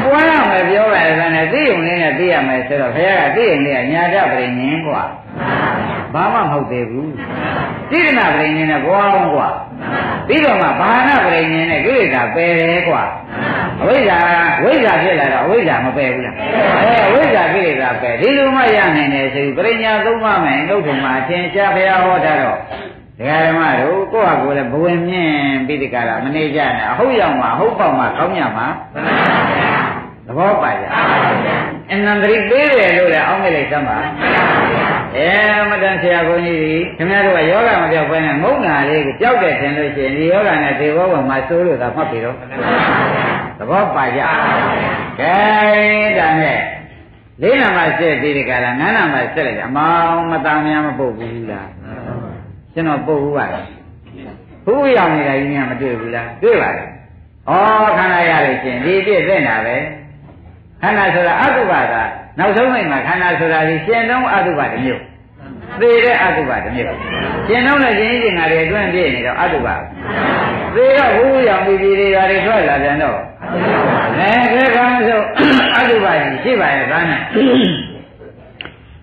ပွားရမယ်ပြောရတယ်ဒါနဲ့သိုံလေးနဲ့သိရမယ်ဆိုတော့ဘုရားကသိုံလေးကညာတပရိညင်းกว่าဘာမှမဟုတ်သေးဘူးသိဒနာပရိညင်းနဲ့ဘွားအောင်กว่าပြီးတော့မှဘာနာပရိညင်းနဲ့ကိလေသာပယ်တယ်กว่า အဝိဇ္ဇာဝိဇ္ဇာဖြစ်လာတော့အဝိဇ္ဇာမပယ်ဘူးလားအဲအဝိဇ္ဇာကိလေသာပယ်ဒီလိုမှရနိုင်တယ်ဆိုပြီးပရိညာသုံးပါးမယ်နှုတ်ထုံမှာအထင်ရှားဘုရားဟောတာတော့ဒကာဓမ္မတို့ကိုယ့်ဟာကိုယ်လည်းဘဝင်မြင့်ပြီးဒီကရာမနေကြနဲ့အဟုတ်ရောက်မှာဟုတ်ပေါက်မှာကောင်းညမှာသဘောပါကြအနန္တရိပေးတယ်လို့လည်းအောင်းမိလိုက်သမ်းပါ အဲမတန်ဆရာဘုန်းကြီးကြီးခင်ဗျားတို့ကယောဂမပြောက်ဘဲနဲ့မုန်းတာလေးကိုကြောက်တယ်ထင်လို့ရှိရင်ဒီယောဂနဲ့သေဘောပေါ်မှာစိုးလို့သာမှတ်ပြီတော့သဘောပါကြကဲဒါနဲ့လေးနာမဆက်ပြီးဒီကရာနန်းနာမဆက်လိုက်အမောင်မတန်များမပုတ်ဘူးလားကျွန်တော်ပုတ်ဘူးပါလားဘုရားရောက်နေတာကြီးများမတွေ့ဘူးလားတွေ့ပါလားခန္ဓာရလို့ရှင်ဒီပြည့်သိနေတာပဲခန္ဓာဆိုတာအတုပါက နောက်ဆုံးမိတ်မှာခန္ဓာဆိုတာဒီရှင်လုံးအတုပါတစ်မျိုးသေတဲ့အတုပါတစ်မျိုးရှင်လုံးနဲ့ရှင်ကြီးငါတွေအတွင်းပြည့်နေတော့အတုပါသေတော့ဝူးရောင်ပြီးပြီးတွေတွေထွက်လာပြန်တော့အဲခဲကံဆိုအတုပါကြီးရှိပါရဲ့သားနဲ့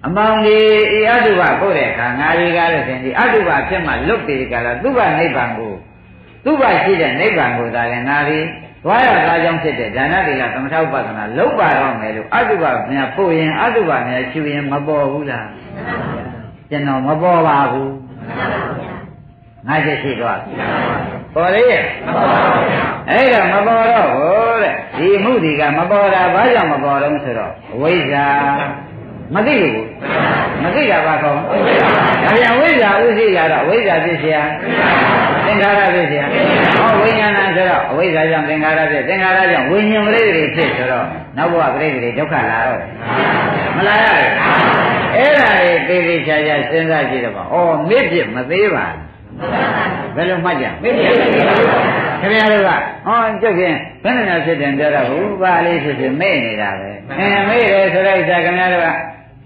အမောင်ကြီးဤအတုပါပို့တဲ့အခါငါတွေကလည်းရှင်ဒီအတုပါဖြစ်မှလွတ်ပြီးကြလားသူ့ဘာနိဗ္ဗာန်ကိုသူ့ဘာရှိတဲ့နိဗ္ဗာန်ကိုသာလည်းငါဒီ သွားရသားကြောင့်ဖြစ်တဲ့ဒါနတိလသမထဥပဒနာလုံးပါတော့မယ်လို့အတုပါများပို့ရင်အတုပါများရှူရင်မပေါ်ဘူးလားကျွန်တော်မပေါ်ပါဘူးငါချက်ရှိသွားပေါ်လေရဲ့အဲ့ဒါမပေါ်တော့ဘူးတဲ့ဒီမှုဒီကမပေါ်တာဘာကြောင့်မပေါ်တော့ဆိုတော့အဝိဇ္ဇာမသိဘူးမသိတာဘာခေါ်ဒါပြန်ဝိဇ္ဇာဥသိ ရတော့ဝိဇ္ဇာဖြစ်เสียသင်္ခါရဖြစ်เสียဟောဝိညာဏဆိုတော့အဝိဇ္ဇာကြောင့်သင်္ခါရဖြစ်သင်္ခါရကြောင့်ဝိညာဉ်ပရိသေဖြစ်ဆိုတော့နောက်ဘဝပရိသေဒုက္ခလာတော့မလာရဘူးအဲ့ဒါတွေသေသေးချာချာစဉ်းစားကြည့်တော့ဩမြစ်ပြမသေးပါဘယ်လိုမှတ်ကြမြစ်ပြခင်ဗျားတို့ကဟောကြက်ဖြင့်ဘယ်နဲ့များဖြစ်တယ်ပြောတော့ဘူးပါလေးဖြစ်ဖြစ်မေ့နေတာပဲအဲမေ့တယ်ဆိုတော့ဣစ္ဆာခင်ဗျားတို့က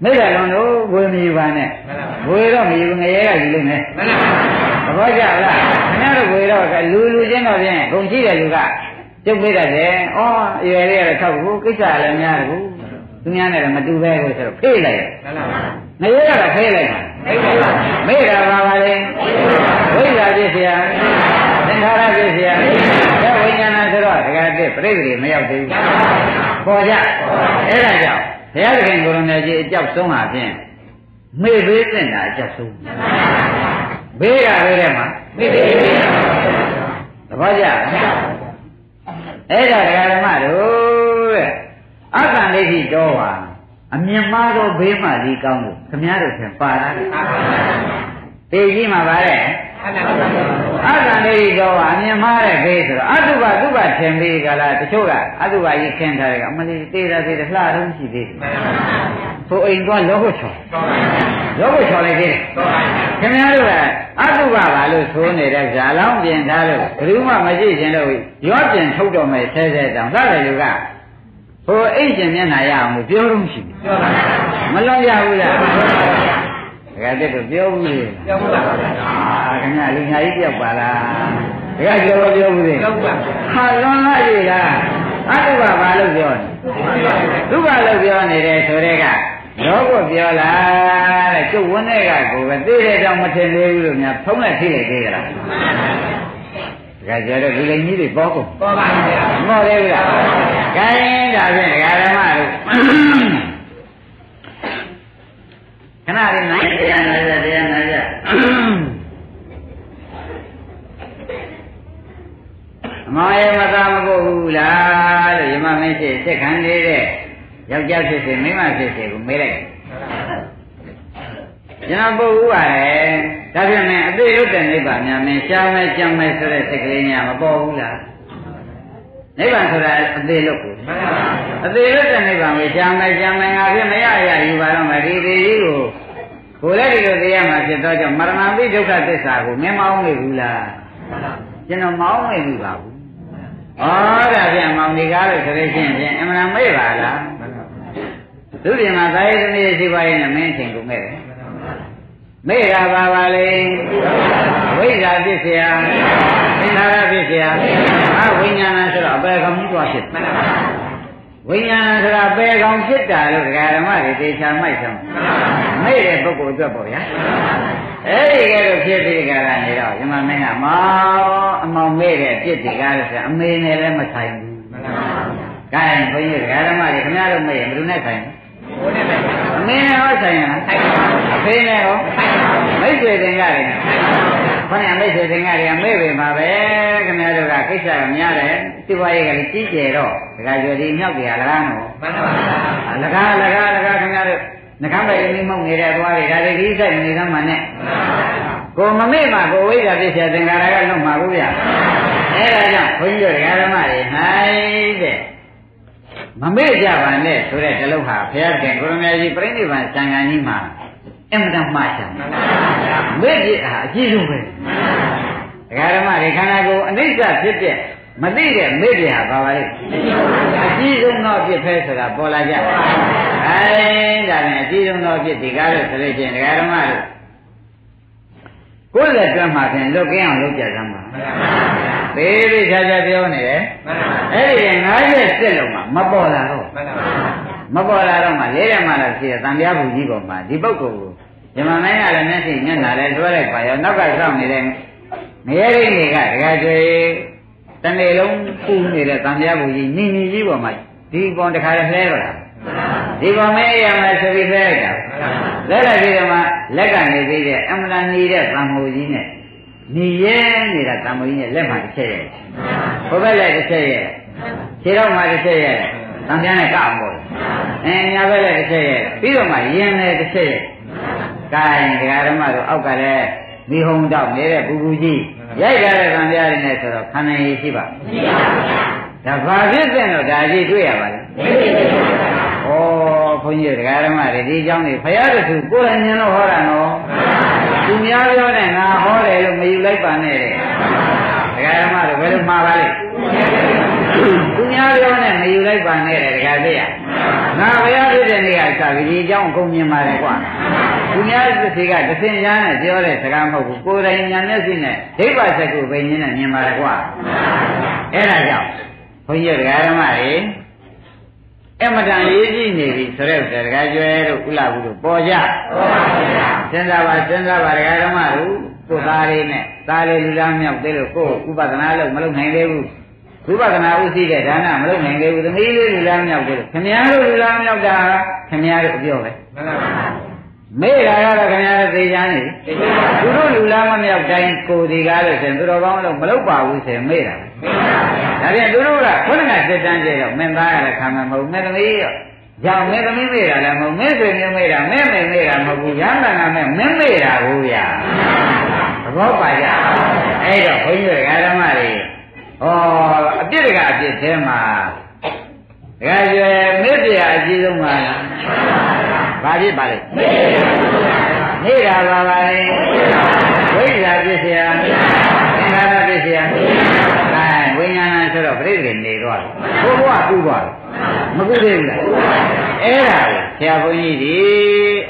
မိစ္ဆာလွန်တို့ဘွေမီပါနဲ့ဘွေတော့မီဘူးငရဲကယူလိမ့်မယ်သဘောကျလားခင်ဗျားတို့ဘွေတော့လူလူချင်းတော့ဖြင့်ဂုံရှိတဲ့လူကကျုပ်မိတတ်တယ်အော်အရွယ်လေးကတော့ထောက်ဘူးကိစ္စလည်းများတယ်ဘူးသူများနဲ့လည်းမတူပဲလို့ဆိုတော့ဖေးလိုက်မရတာဖေးလိုက်မေ့တာပါပါလေဝိဇ္ဇာပြည့်စရာသင်္ခါရပြည့်စရာဒါဝိညာဏဆိုတော့တခါတည်းပြိတ္တိမရောက်သေးဘူးပေါ်ကြအဲ့ဒါကြောင့် ဘုရားသခင်ကိုရမကြီးအကြောက်ဆုံးဟာဖြင့်မေ့ပေးတဲ့တာအကြောက်ဆုံးဘေးကဘေးထဲမှာမေ့ပေးသဘောကျအဲ့ဒါဒကာဓမ္မတို့တဲ့အကံဒိဋ္ဌိတော်ပါအမြင်မှားတော့ဘေးမှဒီကောင်းလို့ခမည်းတော်ဖြင့်ပါတာတေကြီးမှာပါတဲ့ အကံဒိဋ္ဌိတော်ပါအမြင်မှားတဲ့ဘေးဆိုတော့အတုပတုပထင်ပြီးကြလားတချို့ကအတုပကြီးခင်းထားတယ်ကအမလီတေးတာသေးတယ်လှတော့ရှိသေးတယ်ဆိုအိမ်သွားလောဟုတ်ချော်လောဟုတ်ချော်လိုက်သေးတယ်ခင်ဗျားတို့ကအတုပပါလို့ဆိုနေတဲ့ဇာလောင်းပြင်ထားလို့ဘယ်သူမှမရှိခြင်းလို့ရောပြင်ထုတ်တော်မယ်ဆဲဆဲတောင်လှတယ်လူကဟိုအိတ်ရှင်မျက်နှာရအောင်လို့ပြောတော့ရှိတယ်မလွန်ရဘူးလား ဒါကတည်းကပြောဘူးလေပြောဘူးလားအာခင်ဗျာလူညာကြီးပြောက်ပါလားဒါကပြောပြောဘူးလေပြောပါဟာလွန်လိုက်ရလားအတုပဘာလို့ပြောနေဒုက္ခလို့ပြောနေတယ်ဆိုတဲ့ကလောကပြောလာတဲ့ကျုပ်ဝန်းတဲ့ကကိုပဲသိတဲ့ကြောင့်မထင်သေးဘူးလို့များဖုံးလိုက်ထိလိုက်သေးကြလားကကြတော့ဒီလိမ်ကြီးတွေပေါ်ကုန်ပေါ်ပါဗျာမဟုတ်သေးဘူးလားခိုင်းဒါဖြင့်ဒကာဓမ္မတို့ ခဏလေးနိုင်တရားနာကြတရားနာကြအမောင်ရဲ့မသာမပုတ်ဘူးလားလို့ယမမင်းရှိစက်ခံနေတဲ့ယောက်ျားဖြစ်စေမိန်းမဖြစ်စေကိုမေးလိုက်ကျွန်တော်ပုတ်ဘူးပါတယ်ဒါဖြင့်မင်းအသေးရုပ်တဲ့နိဗ္ဗာန်များမင်းရှားမယ်ကြံမယ်ဆိုတဲ့စိတ်ကလေးများမပေါ်ဘူးလား နိဗ္ဗာန်ဆိုတာအသေးလို့ကိုအသေးလို့တဲ့နိဗ္ဗာန်ကိုရှားမယ်ကြံမယ်ငါဖြင့်မရရယူပါတော့မယ်ဒီဒီကြီးကိုကိုယ်လည်းဒီလိုသိရမှာဖြစ်တော့ကြောင့်မရဏပိဒုက္ခသစ္စာကိုမင်းမအောင်နေဘူးလားကျွန်တော်မအောင်နေဘူးပါဘူးဩဒါဖြင့်မောင်ဒီကားလို့ဆိုလို့ရှိရင်ဖြင့်အမှန်မေ့ပါလားသူပြင်မှာသာယသမီးရှိပါရဲ့နဲ့မင်းအချိန်ကုန်ခဲ့တယ် မေ့တာပါပါလေဝိဇ္ဇာဖြစ်เสียသင်္ခါရဖြစ်เสียအဝိညာဏဆိုတော့အပေကောင်ကြီးသွားဖြစ်ဝိညာဏဆိုတာအပေကောင်ဖြစ်တာလို့ဒကာဓမ္မတွေသေချာမိုက်ဆုံးမေ့တဲ့ပုဂ္ဂိုလ်အတွက်ပေါ့ဗျာအဲ့ဒီကဲတော့ဖြစ်ပြီးကြတာနေတော့ဒီမှာမင်းကမောင်အမောင်မေ့တဲ့အပြစ်တွေကားလို့ဆိုအမေနဲ့လည်းမဆိုင်ဘူး။ကဲဘုန်းကြီးဒကာဓမ္မတွေခင်ဗျားတို့မေ့ရင်ဘယ်သူနဲ့ဆိုင်လဲအ မင်းနဲ့ဟောဆိုင်ရလားအဖေနဲ့ဟောမိတ်ဆွေတင်ကြတယ်ခொနမိတ်ဆွေတင်ကြတယ်မေ့ပေမှာပဲခင်ဗျားတို့ကကိစ္စကများတယ်စီပွားရေးကလည်းကြီးကျယ်တော့ဒကာကျော်ဒီမြောက်ကြီးကလကားနော်မှန်ပါပါလကားလကားလကားခင်ဗျားတို့နှကမ်းပဲလိမ့်မောက်နေတဲ့သွားတွေဒါတွေဒီစိုက်နေသမှနဲ့ကိုမမေ့မှာကိုဝိဇ္ဇာပြည့်စရာသင်္ကာရကလွတ်မှာဘူးဗျအဲ့ဒါကြောင့်ဘုန်းကြီးတို့ဒကာဓမ္မတွေဟိုင်းတဲ့ မမေ့ကြပါနဲ့ဆိုတဲ့တလုံးဟာဘုရားခင်ကိုရမကြီးပြိဋိဘံစံဃာကြီးမှာအင်မတန်မှားချင်မေ့ပြဟာအကြည့်ဆုံးပဲဒကာဓမ္မတွေခန္ဓာကိုယ်အနိစ္စဖြစ်တဲ့မသိတဲ့မေ့ပြဟာပါပါလေအကြီးဆုံးသောအဖြစ်ပဲဆိုတာပေါ်လာကြအဲဒါနဲ့အကြီးဆုံးသောအဖြစ်ဒီကားလို့ဆိုလို့ချင်းဒကာဓမ္မတို့ကိုယ်လက်တွမ်းမှာဖြင့်လွတ်ကင်းအောင်လုပ်ကြစမ်းပါ သေးသေးချာချာပြောနေတယ်အဲ့ဒီ57လုံးမှာမပေါ်လာတော့မပေါ်လာတော့မှလေးရမှလာဖြစ်တဲ့တန်ပြားဘူးကြီးပေါ်မှာဒီပုဂ္ဂိုလ်ကိုဇမမင်းကလည်းမျက်စိမျက်နှာလည်းတွဲလိုက်ပါရောနောက်ကဆောက်နေတဲ့ငရဲရိတ်တွေကဒကာကျွေတနေ့လုံးပူနေတဲ့တန်ပြားဘူးကြီးနိနိကြီးပေါ်မှာဒီကောင်တခါလည်းလှဲတော့တာဒီကောင်မဲရမယ်ဆိုပြီးလှဲလိုက်တာလက်လိုက်ပြီးတော့မှလက်ကနေပြီးတဲ့အမလန်နေတဲ့တန်မူကြီးနဲ့ နေရဲနေတာတံမွေကြီးရဲ့လက်မှာတစ်ချက်ရဲ့ဘုဘက်လက်တစ်ချက်ရဲ့ခြေတော့မှာတစ်ချက်ရဲ့တံပြန်နဲ့ကောက်အောင်ပေါ့အင်းညာဘက်လက်တစ်ချက်ရဲ့ပြီးတော့မှယင်လည်းတစ်ချက်ရဲ့ကိုင်းဒကာဓမ္မတို့အောက်ကလည်းမိဟုံတောက်နေတဲ့ပူပူကြီးရိုက်ကြတဲ့ကံပြားတွေနဲ့ဆိုတော့ခန္ဓာရည်ရှိပါမရှိပါဘူးဒါဘာဖြစ်တဲ့တော့ဒါကြီးတွေ့ရပါလားမရှိပါဘူးဩဘုန်းကြီးဒကာဓမ္မတွေဒီအကြောင်းတွေဖရာတို့သူကိုယ်တိုင်ဉာဏ်လို့ဟောတာနော် သူများပြောတဲ့ငါဟောတယ်လို့မယူလိုက်ပါနဲ့တဲ့ဒကာဓမ္မတို့ဘယ်လိုမှားပါလဲသူများပြောနဲ့မယူလိုက်ပါနဲ့တဲ့ဒကာသိရငါဘုရားဖြစ်တဲ့နေ့ကစာကြီးအကြောင်းအကုန်မြင်ပါတယ်ကွာသူများတစ်စီကတစ်စင်ရားနဲ့ပြောတဲ့စကားမဟုတ်ဘူးကိုယ်တိုင်ညာမျက်စိနဲ့ဒိဗ္ဗစကုဘိညာနဲ့မြင်ပါတယ်ကွာအဲ့ဒါကြောင့်ဘုန်းကြီးဒကာဓမ္မတွေ အမတန်ရေးကြည့်နေပြီဆိုတဲ့တက္ကကျွဲတို့ဥလာဘူးတို့ပေါ်ကြပေါ်ပါဗျာစဉ်းစားပါစဉ်းစားပါတရားဓမ္မတို့ကိုသားလေးနဲ့သားလေးလူလားမြောက်သေးလို့ကိုဥပဒနာလို့မလုပ်နိုင်သေးဘူးဝိပဿနာဥသိတဲ့ဒါနမလုပ်နိုင်သေးဘူးသမီးလေးလူလားမြောက်သေးလို့ခင်ဗျားတို့လူလားမြောက်တာခင်ဗျားတို့အပြောပဲမှန်ပါပါ မေ့တာကတော့ခင်ဗျားတို့သိချမ်းနေသူတို့လူလားမမြောက်တိုင်းကိုဒီကားလို့ဆိုရင်သူတော်ကောင်းလို့မလုပ်ပါဘူးဆိုရင်မေ့တာဒါပြန်သူတို့ကခုနကစစ်တမ်းကြတော့မင်းသားရလည်းခံမှာမဟုတ်မင်းသမီးရောကြောင်မင်းသမီးမေ့တာလည်းမဟုတ်မင်းဆွေမျိုးမေ့တာမင်းမေမေ့တာမဟုတ်ဘူးရဟန္တာကမင်းမင်းမေ့တာဘူးဗျာသဘောပါကြအဲ့တော့ဘုန်းကြီးဓမ္မတွေဩအပြစ်တကအပြစ်သေးမှာတကယ်ကျွယ်မေ့ပြအကြီးဆုံးပါလား ဘာဖြစ်ပါလဲနေတာပါပါလေဝိဇ္ဇာပြစ်เสียသင်္ခါရပြစ်เสียအဲဝိညာဏဆိုတော့ပြိတ္တိနေတော့ဘိုးဘွားကူသွားမကူသေးဘူးလားအဲ့ဒါကိုဆရာဘုန်းကြီးဒီ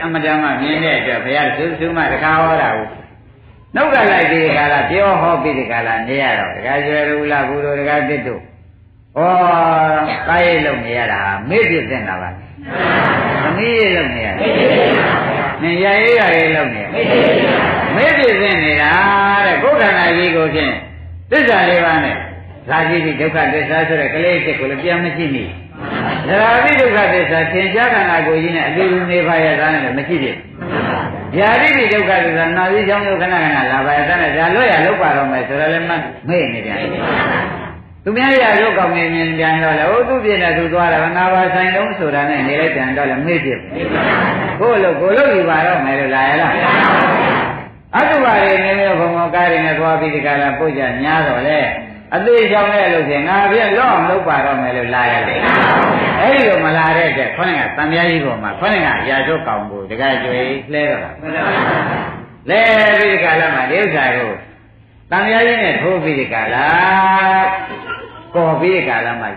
အမတန်မှမြင်တဲ့အတွက်ဘုရားသုသုမတခါဟောတာကိုနှုတ်ကလိုက်ပြီးဒီကလာပြောဟောပြီးဒီကလာနေရတော့တခါကျွယ်ရူလာဘူးတို့တခါတစ်တို့ဩကာယလုံးနေရတာမေ့ပြစ်တဲ့နာပါသ မီးရေလုံးနေရနင်ရရေးရရေးလုံးနေမေ့ပြစ်တဲ့နေတာတဲ့ကိုယ်ခန္ဓာကြီးကိုဖြင့်သစ္စာလေးပါးနဲ့ဇာတိဒုက္ခသစ္စာဆိုတဲ့ကလေးစိတ်ကိုလည်းပြန်မရှိမိဇာတိဒုက္ခသစ္စာသင်္ချာခန္ဓာကိုယ်ကြီးနဲ့အတူတူနေပါရတာနဲ့မရှိဖြစ်ဗျာတိဒုက္ခသစ္စာနာပြီးကြောင်းဒုက္ခနာခဏလာပါရတာနဲ့ဒါလွတ်ရလောက်ပါတော့မယ်ဆိုတော့လည်းမမေ့နေပြန် သူများရရုပ်ကောင်းနေမြင်ပြန်တော့လေဟိုသူပြည့်နေသူသွားတယ်ငါပါဆိုင်လုံးဆိုတာနဲ့နေလိုက်ပြန်တော့လေမေ့ဖြစ်ကိုယ်လို့ကိုယ်လို့ယူပါတော့မယ်လို့လာရလားအတုပါရီနေမျိုးဘုံဘကားတွေနဲ့သွားပြီးဒီကလာပို့ကြညားတော့လေအသေးချောင်းတဲ့လို့ဖြင့်ငါပြည့်လော့အောင်လုပ်ပါတော့မယ်လို့လာရတယ်အဲ့ဒီလိုမလာတဲ့တဲ့ခေါင်းကတန်မြားကြီးပေါ်မှာခေါင်းကရာဇုတ်ကောင်ကိုတကယ်ကြွေလှဲတော့တာလဲပြီးဒီကလာမှာဒီဥစ္စာကို တန်မြားကြီးနဲ့ထိုးပြီးဒီကလာကော်ပြီးဒီကလာမှာ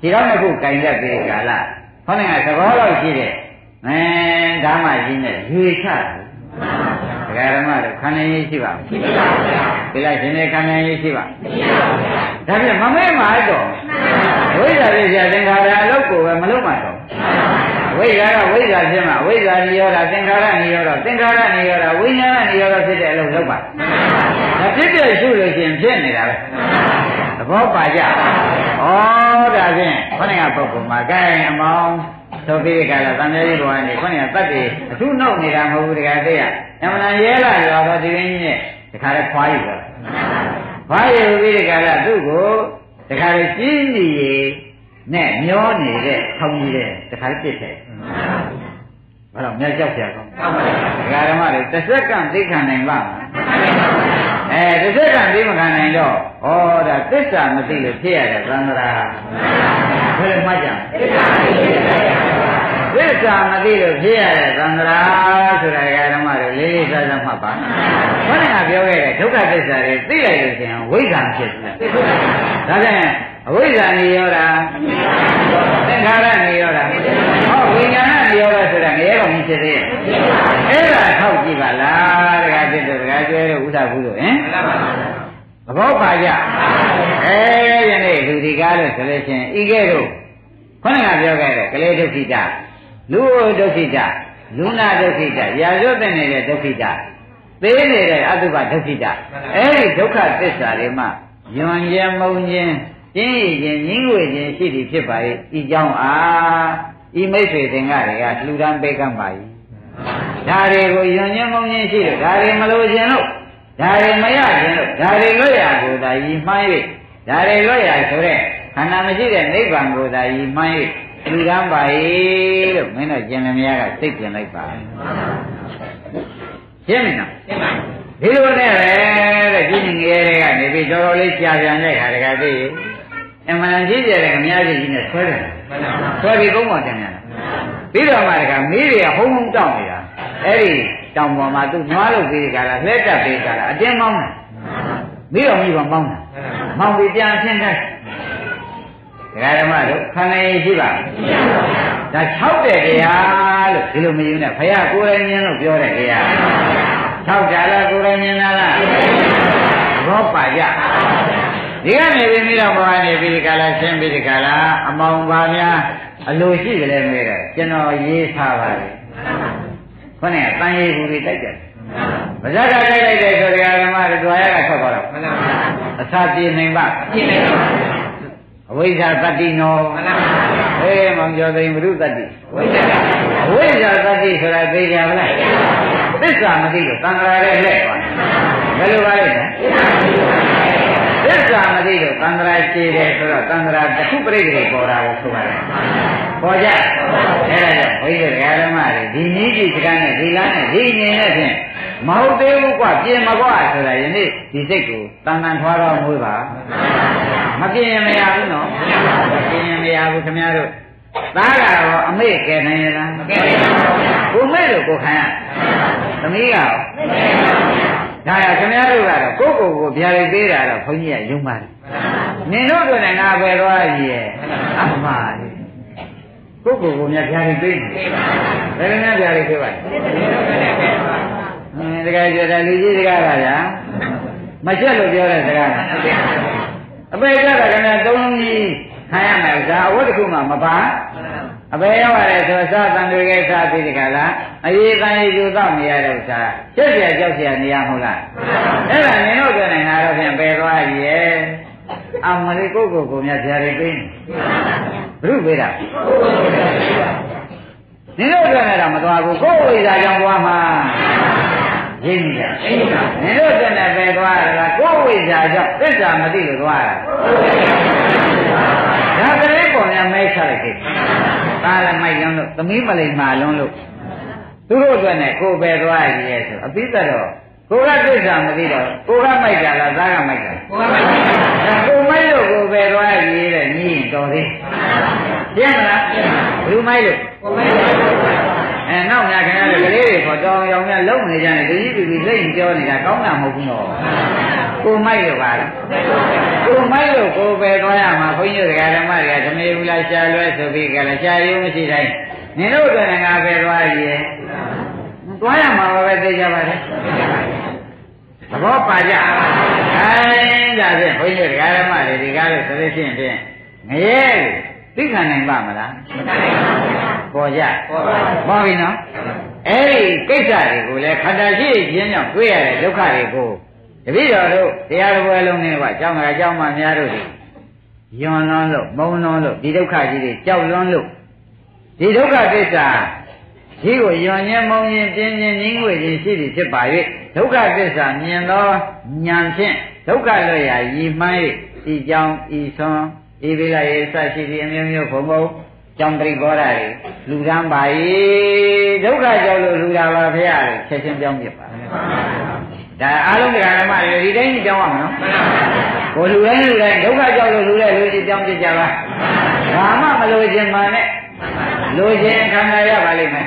ဒီတော့နှစ်ခုကင်ရက်ပြီးဒီကလာခေါင်းကသဘောလောက်ရှိတဲ့အဲဓမ္မကြီးနဲ့ရွေချတယ်ဒကာရမတို့ခန္ဓာရေးရှိပါမရှိပါဘူးဗျာဒီလိုက်ရှင်နေခန္ဓာရေးရှိပါမရှိပါဘူးဗျာဒါပြန်မမဲမှာတော့ဝိဇ္ဇာပြည့်ပြသင်္ခါရအလုပ်ကိုပဲမလုပ်မှတော့ ဝိဇ္ဇာကဝိဇ္ဇာဖြစ်မှဝိဇ္ဇာနိရောဓသင်္ခါရနိရောဓသင်္ခါရနိရောဓဝိညာဏနိရောဓဖြစ်တဲ့အလုပ်လုပ်ပါဒါဖြစ်ပြရှုလို့ရှင်ဖြစ်နေတာပဲသဘောပါကြဩဒါဖြင့်ခொနကပုဂ္ဂိုလ်မှာကဲအမောင်းသောပိကလာသံဃာကြီးဘဝနေခொနကတတ်တယ်အထုနှုတ်နေတာမဟုတ်ဘူးတကယ်သိရအမှန်ရဲလာရောတော့ဒီရင်းကြီးနဲ့တခါလဲခွာယူတော့ခွာယူပြီးဒီကလာသူ့ကိုတခါလဲကြီးကြီး နဲ့မျောနေတဲ့ခေါင်းကြီးတဲ့တခါလဲပြစ်တယ်ဘာလို့မြတ်ကြောက်ကြကောင်းဒကာဓမ္မတွေတစ်စက္ကန့်သိခံနိုင်ပါ့မလားအဲတစ်စက္ကန့်သိမခံနိုင်တော့ဩဒါသစ္စာမသိလို့ဖြစ်ရတဲ့သံဃာဘယ်လိုမှတ်ကြသစ္စာမသိလို့ဖြစ်ရတဲ့သံဃာဆိုတာဓမ္မတွေလေးလေးစားစားမှတ်ပါခေါင်းကပြောခဲ့တဲ့ဒုက္ခသစ္စာတွေသိလိုက်လို့ရှိရင်ဝိဇ္ဇာဖြစ်တယ်ဒါကြောင့် အဝိဇ္ဇာနေရောတာသင်္ခါရနေရောတာဟောဝိညာဏနေရောတာဆိုတာငရဲကောင်ကြီးဖြစ်သေးရဲ့အဲ့ဒါထောက်ကြည့်ပါလားတခါဖြစ်တော့တခါကျွဲလို့ဥစ္စာဘူးလို့ဟင်သဘောပါကြအဲယနေ့လူဒီကားလို့ဆိုလို့ရှိရင်ဤကဲ့သို့ခေါင်းကပြောခဲ့တဲ့ကလေးဒုက္ခိတလူဒုက္ခိတလူနာဒုက္ခိတရာဇဝတ်တဲ့နေတဲ့ဒုက္ခိတသေးနေတဲ့အတုပဒုက္ခိတအဲဒီဒုက္ခသစ္စာတွေမှာယွန်ခြင်းမုံခြင်း ကျင်းရခြင်းညင်းဝေခြင်းရှိသည်ဖြစ်ပါ၏ဤကြောင့်အားဤမိတ်ဆွေသင်္ကတွေကလှူဒန်းပေးကမ်းပါ၏ဒါတွေကိုယွန်ခြင်းမုံခြင်းရှိလို့ဒါတွေမလိုခြင်းလို့ဒါတွေမရခြင်းလို့ဒါတွေလွတ်ရကိုသာယီမှန်း၍ဒါတွေလွတ်ရဆိုတဲ့ခန္ဓာမရှိတဲ့နိဗ္ဗာန်ကိုသာယီမှန်း၍လှူဒန်းပါ၏လို့မင်းတို့ကျင်လျားကသိပြင်လိုက်ပါရှင်းပြီနော်ရှင်းပါဒီလိုနဲ့ပဲတဲ့ကြီးငယ်တွေကနေပြီးတော်တော်လေးကြာပြန်တဲ့ခါတကသိ အမှန်ကြီးကြတယ်အများကြီးကြီးနဲ့ဆွဲတယ်ဆွဲပြီးကုန်းပေါ်တင်ရတယ်ပြီးတော့မှတကမီးတွေကဟုံးဟုံးတောက်နေတာအဲ့ဒီတောင်ပေါ်မှာသူနွားလို့ပြီးကြလားလှဲတက်ပြီးကြလားအတင်းမောင်းတယ်မီးတော်မီးပေါ်မောင်းတယ်မောင်းပြီးပြန်ဆင်းတယ်ဒကာဓမ္မတို့ခန္ဓာရည်ရှိပါဒါ6တဲ့တရားလို့ဒီလိုမယူနဲ့ဖယားကိုယ်တိုင်မြင်လို့ပြောတဲ့တရား6ကြလားကိုယ်တိုင်မြင်လားဘောပါကြ ဒီကနေပြီးမိတော့ဘဝနေပြီးဒီကလာရှင်းပြီးဒီကလာအမောင်ပါများအလိုရှိကြလဲမေးတယ်ကျွန်တော်ရေးထားပါလေခေါင်းကတန်ရေးဘူးတွေတိုက်တယ်မဇ္ဇကတိုက်လိုက်တဲ့ဆိုတရားဓမ္မတွေတွာရကထွက်သွားတော့အစာပြေနိုင်ပါပြေနိုင်ပါအဝိဇ္ဇာတတ္တိနောဟေးမောင်ကျော်သိဘုရုတတ္တိအဝိဇ္ဇာတတ္တိဆိုတာသိကြမလားသစ္စာမသိလို့သံဃာရဲ့လက်သွားဘယ်လိုပါလဲသ စ္စာမသိလို့သံဃာခြေတယ်ဆိုတော့သံဃာတစ်ခုပြိတ္တိပေါ်တာကိုဆိုပါတယ်ပေါ်ကြအဲ့ဒါကြောင့်ဘုရားဓမ္မတွေဒီနည်းကြီးစကားနဲ့ဒီလားနဲ့ဒီငင်နဲ့ဖြင့်မဟုတ်သေးဘူးကွပြင်မကွဆိုတာယနေ့ဒီစိတ်ကိုတန်တန်ထွားတော့မွေးပါမပြင်ရင်မရဘူးနော်မပြင်ရင်မရဘူးခင်ဗျားတို့သားကတော့အမေကယ်နိုင်ရလားမကယ်နိုင်ပါဘူးကိုမေလို့ကိုခံရသမီးကရော ဒါရခင်ဗျားတို့ကတော့ကိုယ့်ကိုယ်ကိုဗျာဒိတ်ပေးတာတော့ဘုန်းကြီးကယုံပါတယ်နင်တို့တို့နဲ့ငါပဲသွားရည်ရဲ့အမှားလေကိုယ့်ကိုယ်ကိုများဗျာဒိတ်ပေးနေဘယ်လိုများဗျာဒိတ်ပေးပါလဲဟင်းတကယ်ကြတယ်လူကြီးတကားကဗျာမချက်လို့ပြောတဲ့စကားအပေကြတာခင်ဗျာသုံးလုံးကြီး ခံရမယ်ဇာအဝတ်တစ်ခုမှမပါအပေရောက်ရတယ်ဆိုစားတန်တွေကစားပြီးဒီကလာအရေးတန်ရေးယူတော့နေရတဲ့ဥစ္စာချက်เสียကြောက်เสียနေရမဟုတ်လားအဲ့ဒါနင်တို့ပြောနေတာတော့ဖြင့်ပယ်သွားရဲ့အမလေးကိုကိုကိုများဖြာတွေပေးနေဘုရုပေးတာနင်တို့ပြောနေတာမသွားဘူးကိုယ်ဝိဇာကြောင့်သွားမှာရင်းနေတယ်နင်တို့ပြောနေပယ်သွားတာကကိုယ်ဝိဇာကြောင့်သစ္စာမသိလို့သွားတာ ဒါကလေးပေါ်များမဲချလိုက်ခဲ့သားလည်းမိုက်လုံးလို့သမီးမလိမ္မာလုံးလို့သူတို့အတွက်နဲ့ကိုယ်ပဲသွားရည်ရဲ့ဆိုအပိသက်တော့ကိုကသစ္စာမသိတော့ကိုကမိုက်တာလားသားကမိုက်တာကိုကမိုက်တာကိုမိုက်လို့ကိုပဲသွားရည်တဲ့ညီရင်တော်သေးရှင်းမလားဘယ်လိုမိုက်လို့ကိုမိုက်လို့ အဲနောက်များခင်ဗျားတို့ကလေးတွေခေါ်တောင်းရောင်များလုံနေကြတယ်ဒီကြီးပြီးလိမ့်ပြောနေတာကောင်းတာမဟုတ်ဘူးနော်ကိုမိုက်လို့ပါလားကိုမိုက်လို့ကိုပဲသွားရမှာဘုန်းကြီးတွေကဓမ္မတွေကဓမေဘူးလားရှားလွဲဆိုပြီးကြလားရှားရုံမရှိတိုင်းနင်တို့ကလည်းငါပဲသွားရည်သွားရမှာပဲသိကြပါလေသဘောပါကြအဲဒါဖြင့်ဘုန်းကြီးတွေကဓမ္မတွေဒီကားလို့ဆိုလို့ရှိရင်ဖြင့်ငရဲသိခံနိုင်ပါမလားမခံနိုင်ပါဘူး ပေါ်ကြပေါ်ပါပေါ်ပြီနော်အဲ့ဒီကိစ္စတွေကိုလည်းခန္ဓာရှိခြင်းကြောင့်တွေ့ရတဲ့ဒုက္ခတွေကိုတပည့်တော်တို့တရားတော်ပွဲလုံးနဲ့ကကြောင်းကကြောင်းမှများတို့ဒီယွန်လွန်းလို့မုံလွန်းလို့ဒီဒုက္ခကြီးတွေကြောက်လွန်းလို့ဒီဒုက္ခကိစ္စရှိကိုယွန်ခြင်းမုံခြင်းပြင်းခြင်းငြင်းငွေခြင်းရှိသည်ဖြစ်ပါ၍ဒုက္ခသစ္စာမြင်သောဉာဏ်ဖြင့်ဒုက္ခလွတ်ရာရည်မှန်း၍ဤကြောင့်ဤဆွန်ဤပိလရေစရှိသည့်အမျိုးမျိုးဘုံဘုံ ကြောင့်တရိဘောဓာတွေလူတန်းပါ၏ဒုက္ခကြောင့်လို့လူတာပါဖရာလေချက်ချင်းပြောင်းပြပါဒါအားလုံးတရားဓမ္မတွေဒီတိုင်းကြောင်းရမှာနော်ကိုလူတိုင်းလူတိုင်းဒုက္ခကြောင့်လို့လူတဲ့လူကြီးကြောင်းပြကြပါဘာမှမလို့ခြင်းမှနဲ့လိုခြင်းခန္ဓာရပါလိမ့်မယ်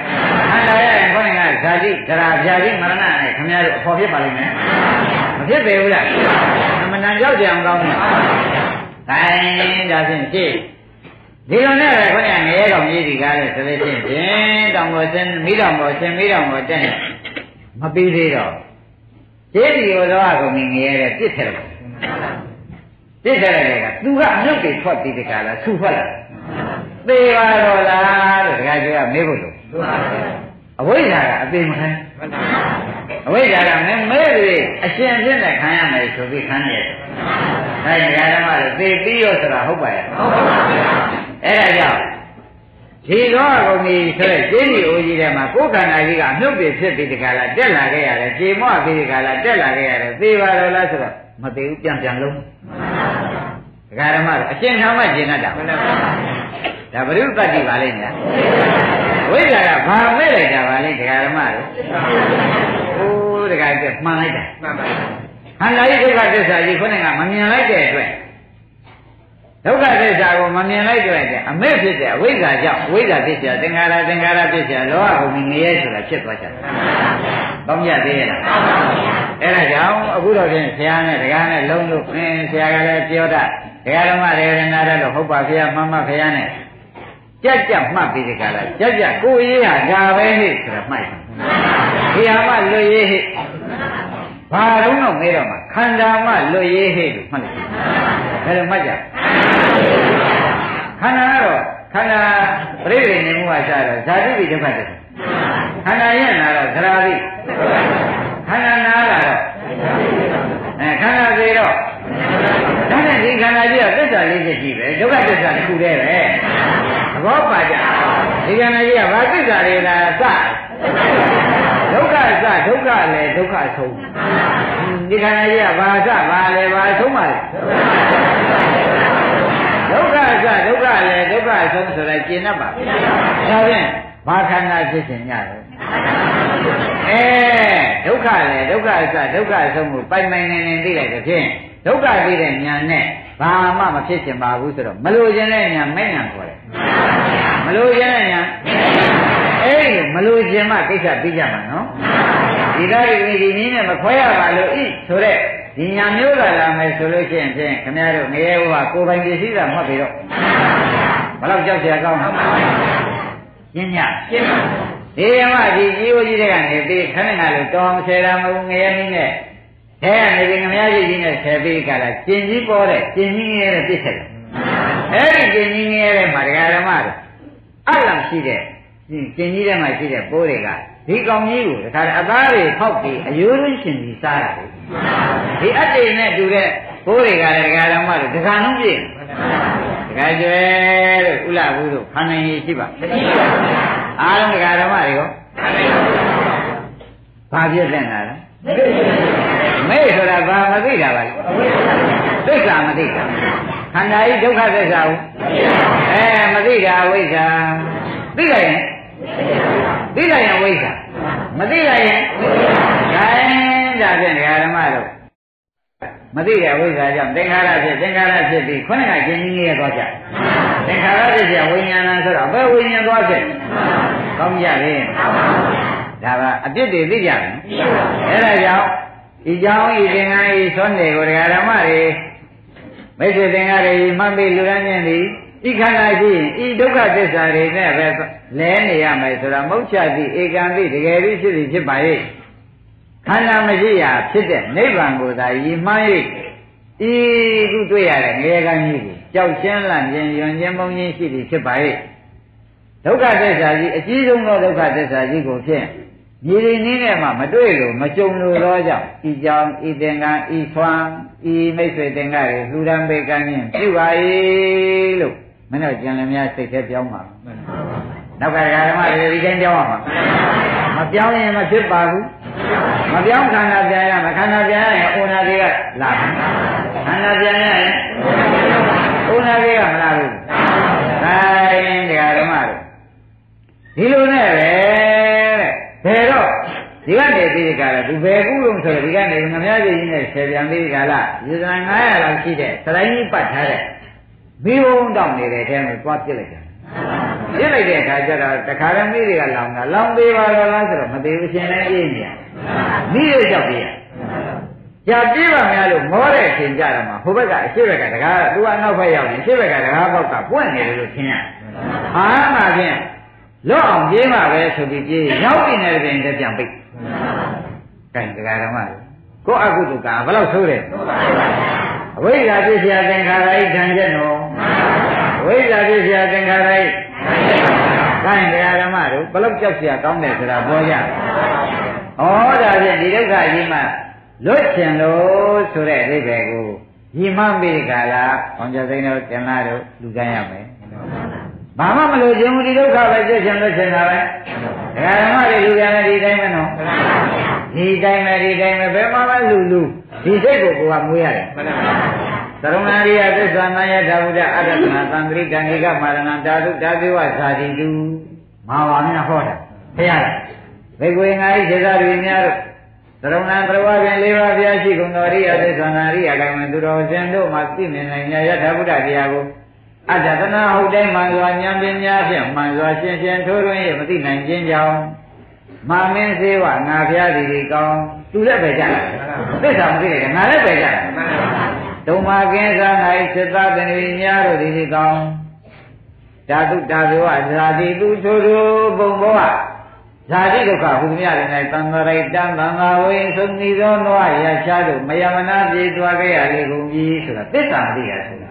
ခန္ဓာရရင်ခေါင်းကဇာတိတိသရာဗျာတိမရဏနဲ့ခင်ဗျားတို့အဖို့ဖြစ်ပါလိမ့်မယ်မဖြစ်ပေဘူးလားအမှန်တန်ကြောက်ကြအောင်ကောင်းတယ်ခိုင်းဒါဖြင့်ကြည့် ဒီလိုနဲ့ပဲခွင့်ရငရဲတော်ကြီးဒီကားလဲဆိုလို့ချင်းဖြင့်တောင်ပေါ်ဆင်းမိတောင်ပေါ်ဆင်းမိတောင်ပေါ်တက်နေမပြီးသေးတော့ကျေးဒီရောတော့ကုန်ငရဲတဲ့ပြစ်တယ်ပြစ်တယ်လေကသူကအမြုပ်တွေထွက်ပြီးဒီကားလားဆူထွက်လာသေပါတော့လားလို့တခါကျကမေးဖို့လို့အဝိဇ္ဇာကအသေးမခံအဝိဇ္ဇာကမင်းမဲတွေအရှင်အဖြစ်နဲ့ခံရမယ်ဆိုပြီးခံရတယ်။ဒါကြောင့်ဓမ္မတွေသေပြီးရောဆိုတာဟုတ်ပါရဲ့။ဟုတ်ပါဘူး။ အဲ့ဒါကြောင့်ဒီတော့ကုန်ပြီဆိုတဲ့ကျင်းဒီအိုကြီးထဲမှာကိုယ်ခန္ဓာကြီးကအမြုပ်တွေဖြစ်ပြီးဒီကလာတက်လာခဲ့ရတယ်။ခြေမော့ပြီးဒီကလာတက်လာခဲ့ရတယ်။သေပါတော့လားဆိုတော့မသေးဘူးပြန်ပြန်လုံး။ဒကာဓမ္မတွေအရှင်သာမကျင်တတ်တာ။ဒါဘုရုပတ္တိပါလိမ့်မယ်။ဝိဇ္ဇာကဘာမဲ့လိုက်တာပါလိမ့်ဒကာဓမ္မတွေ။အိုးဒကာကျမှန်လိုက်တာ။မှန်ပါခန္ဓာကြီးဒုက္ခသစ္စာကြီးခုနကမမြင်လိုက်တဲ့အတွက် ဒုက္ခသစ္စာကိုမမြင်လိုက်ကြရင်အမေ့ဖြစ်တဲ့အဝိဇ္ဇာကြောင့်အဝိဇ္ဇာဖြစ်တဲ့သင်္ခါရသင်္ခါရဖြစ်တဲ့လောဘကုန်ငရဲဆိုတာဖြစ်သွားကြတယ်။ပေါင်းရသေးရဲ့လား။အဲ့ဒါကြောင့်အခုတော့ဖြင့်ဆရာနဲ့တရားနဲ့လုံးလို့ဖြင့်ဆရာကလည်းပြောတာတရားဓမ္မရေရဏတဲ့လို့ဟုတ်ပါဖေရမှန်ပါဖေရနဲ့ကြက်ကြက်မှတ်ပြီးဒီကလာကြက်ကြက်ကိုရေးဟာဒါပဲဟိဆိုတာမှတ်တယ်။ဖေရမှလွတ်ရေးဟိ ဘာတော့တော့မေးတော့မှခန္ဓာမှလွတ်ရေးဟိလို့မှတ်လိုက်ဘယ်လိုမှတ်ကြခန္ဓာကတော့ခန္ဓာပြိဋိနေမှုကစားတော့ဇာတိပိဒုက္ခတည်းခန္ဓာရဲ့နာတော့သရာတိခန္ဓာနာကတော့အဲခန္ဓာသေးတော့ဒါနဲ့ဒီခန္ဓာကြီးကသစ္စာလေးချက်ရှိပဲဒုက္ခသစ္စာတစ်ခုတည်းပဲသဘောပါကြဒီခန္ဓာကြီးကဘာသစ္စာတွေလားစ ဒုက္ခစဒုက္ခလည်းဒုက္ခဆုံးဒီခန္ဓာကြီးကဘာစဘာလဲဘာဆုံးပါလဲဒုက္ခစဒုက္ခလည်းဒုက္ခဆုံးဆိုတော့ကျင်တတ်ပါဒါဖြင့်ဘာခန္ဓာဖြစ်ခြင်းညတယ်အဲဒုက္ခလည်းဒုက္ခစဒုက္ခဆုံးကိုပိုင်ပိုင်နေနေသိလိုက်တဲ့ဖြင့်ဒုက္ခသိတဲ့ညာနဲ့ဘာမှမဖြစ်ချင်ပါဘူးဆိုတော့မလိုချင်တဲ့ညာမဲ့ညာခေါ်တယ်မလိုချင်တဲ့ညာ အဲ့ဒီမလို့ခြင်းမှကိစ္စပြီးကြမှာနော်ဒီသားဒီဒီနည်းနဲ့မခွဲရပါလို့ဤဆိုတဲ့ဒီညာမျိုးသာလာမယ်ဆိုလို့ရှိရင်ဖြင့်ခင်ဗျားတို့ငရဲဘုရားကိုယ်ပိုင်ပစ္စည်းသာမှတ်ပြီးတော့ဘလောက်ကြောက်ကြရကောင်းလဲညညရှင်းပါဒီမှာဒီကြီးဝကြီးတဲ့ကနေပြီးခဏခါလို့တောင်းဆယ်တာမဟုတ်ငရဲနည်းနဲ့အဲကနေပြီးခင်ဗျားကြီးကြီးနဲ့ဆယ်ပြီးကြတာကျင်ကြီးပေါ်တဲ့ကျင်ကြီးငရဲတဲ့ပြစ်ချက်အဲဒီကျင်ကြီးငရဲတဲ့မှာဒကာဓမ္မတို့အလံရှိတဲ့ ကျင်ကြီးထဲမှာရှိတဲ့ပိုးတွေကဒီကောင်ကြီးကိုတခါအသားတွေဖောက်ပြီးအယိုးရင်းရှင်ပြီးစားတာလေဒီအတ္တိနဲ့တူတဲ့ဘိုးတွေကလည်းဒကာတော်မတို့ဒကာလုံးပြည့်ဒကာကျွဲတို့ဥလဘူးတို့ခန္ဓာရည်ရှိပါအားလုံးဒကာတော်မတွေရောဘာပြည့်တဲ့နာလဲမေ့ဆိုတာဘာမသိတာပါလဲသစ္စာမသိတာခန္ဓာဤဒုက္ခသစ္စာဟုတ်အဲမသိတာဝိဇ္ဇာသိလိုက်ရင် သိလိုက်ရင်ဝိဇ္ဇာမသိလိုက်ရင်ခိုင်းဒါဖြင့်ဓမ္မတို့မသိတဲ့ဝိဇ္ဇာကြောင့်သင်္ခါရဖြစ်သင်္ခါရဖြစ်ပြီးခုနကကျင်ကြီးကြီးရဲ့သွားကြသင်္ခါရဖြစ်ပြန်ဝိညာဏဆိုတော့ဘယ်ဝိညာဉ်သွားဖြစ်ကောင်းကြလေဒါကအပြစ်တွေသိကြတယ်အဲ့ဒါကြောင့်ဒီကြောင့်ဤသင်္ခါဤသွန်းတွေကိုဓမ္မတွေမိတ်ဆွေသင်္ခါတွေမှတ်ပြီးလူရမ်းခြင်းသည် ဤခန္ဓာရှိရင်ဤဒုက္ခသစ္စာတွေနဲ့ပဲလဲနေရမယ်ဆိုတာမုတ်ချသည့်ဧကံသည့်တကယ်လို့ဖြစ်သည်ဖြစ်ပါရဲ့ခန္ဓာမရှိရာဖြစ်တဲ့နိဗ္ဗာန်ကိုသာရည်မှန်း၍ဤခုတွေ့ရတဲ့ငရေကံကြီးကိုကြောက်ချင်းလန့်ခြင်းယွန်ခြင်းမုန်းခြင်းရှိသည်ဖြစ်ပါရဲ့ဒုက္ခသစ္စာကြီးအကြီးဆုံးသောဒုက္ခသစ္စာကြီးကိုဖြင့်ညီရင်းနည်းနဲ့မှမတွေ့လို့မကြုံလို့တော့ကြောင့်ဤကြောင့်ဤသင်္ကန်းဤဆွမ်းဤမိတ်ဆွေသင်္ကန်းတွေလှူဒန်းပေးကမ်းခြင်းပြုပါ၏လို့ မင်းတို့ကျန်လည်းများစိတ်ထဲပြောင်းပါနောက်ကဓမ္မတွေဒီတိုင်းပြောင်းပါမပြောင်းရင်မဖြစ်ပါဘူးမပြောင်းခန္ဓာပြန်ရမခန္ဓာပြန်ရရင်ဩနာတွေကလာခန္ဓာပြန်ရရင်ဩနာတွေကမလာဘူးဒါရင်တရားဓမ္မတွေဒီလိုနဲ့ပဲတဲ့ဘယ်တော့ဒီကနေပြီးဒီကလာသူဘယ်ကုလုံးဆိုတော့ဒီကနေငမရကြီးကြီးနဲ့ဆယ်ပြန်ပြီးဒီကလာယူဇနာ900လောက်ရှိတဲ့စတိုင်းကြီးပတ်ထားတဲ့ မိဘုံတောင်းနေတဲ့အဲမှာသွားပြစ်လိုက်တာပြစ်လိုက်တဲ့အခါကျတော့တခါတည်းမိတွေကလောင်တာလောင်သေးပါတော့လားဆိုတော့မသေးဘူးရှင်လည်းအေးနေရမိရကြောက်ပြရကြာပြေးပါများလို့မောတဲ့အချိန်ကြတော့မှဟိုဘက်ကအရှိဘက်ကတကားသူကအနောက်ဘက်ရောက်နေအရှိဘက်ကတကားပေါက်ကပွင့်နေတယ်လို့ထင်ရဟာမှဖြင့်လွတ်အောင်ပြေးမှပဲဆိုပြီးပြေးရောက်ပြီနေတဲ့ပြင်တပြန်ပိတ်ကဲဒကာဓမ္မကိုအကုသကဘယ်လောက်ဆိုးတယ်အဝိဇ္ဇာပြည့်စရာသင်္ခါရဤခံချက်နော် ဝိဇ္ဇာပြည့်စရာသင်္ခါရဤခိုင်းတရားဓမ္မတို့ဘလို့ကြောက်เสียကောင်းတယ်ဆိုတာပြောကြ။ဩဒါဖြင့်ဒီဒုက္ခကြီးမှလွတ်ချင်လို့ဆိုတဲ့အဓိပ္ပာယ်ကိုညီမမိကလာဘောင်ကျသိန်းတို့တင်လာတို့လူကမ်းရမယ်။ဘာမှမလို့ခြင်းဒီဒုက္ခပဲကျွတ်ချင်လို့ချင်တာပဲ။ဒကာဓမ္မတွေလူကမ်းလည်းဒီတိုင်းပဲနော်။ဒီတိုင်းပဲဒီတိုင်းပဲဘယ်မှာလဲလူလူဒီစိတ်ကိုကိုကမွေးရတယ်။သ ရုံနာရိယသစ္စာနာယထာဝုဒအရတနာသံဃိကံဒီကမာရဏဓာတုဓာတိဝဇာတိတုမာဝါမြဟောတာဘုရားလားဘေကွေငါဤစေသာတွေများတို့သရုံနာသရဝပြန်လေးပါးပြားရှိကုန်တော်ရိယသစ္စာနာရိယကံသူတော်စင်တို့မှာသိမြင်နိုင်ယထာဝုဒတရားကိုအတ္တတနာဟုတ်တိုင်းမှန်စွာဉာဏ်ပညာဖြင့်မှန်စွာရှင်းရှင်းထိုးထွင်းရမသိနိုင်ခြင်းကြောင့်မာမင်းစေဝငါဖျားသည်ဒီကောင်းသူလည်းပဲကြတယ်သစ္စာမသိတယ်ငါလည်းပဲကြတယ် ဒုံမာကင်းစား၌စိတ္တသင်္ကေများတို့ဒီဒီကောင်းဓာတုဓာတုဝဇာတိသူထိုထိုဘုံဘောဇာတိဒုက္ခဟူသည်များလည်းတန်တရိတံသံဃာဝိသုနိသောနဝရချာတို့မယမနာပြေသွားခဲ့ရလေကုန်ပြီဆိုတာသစ္စာမသိရဆိုတာ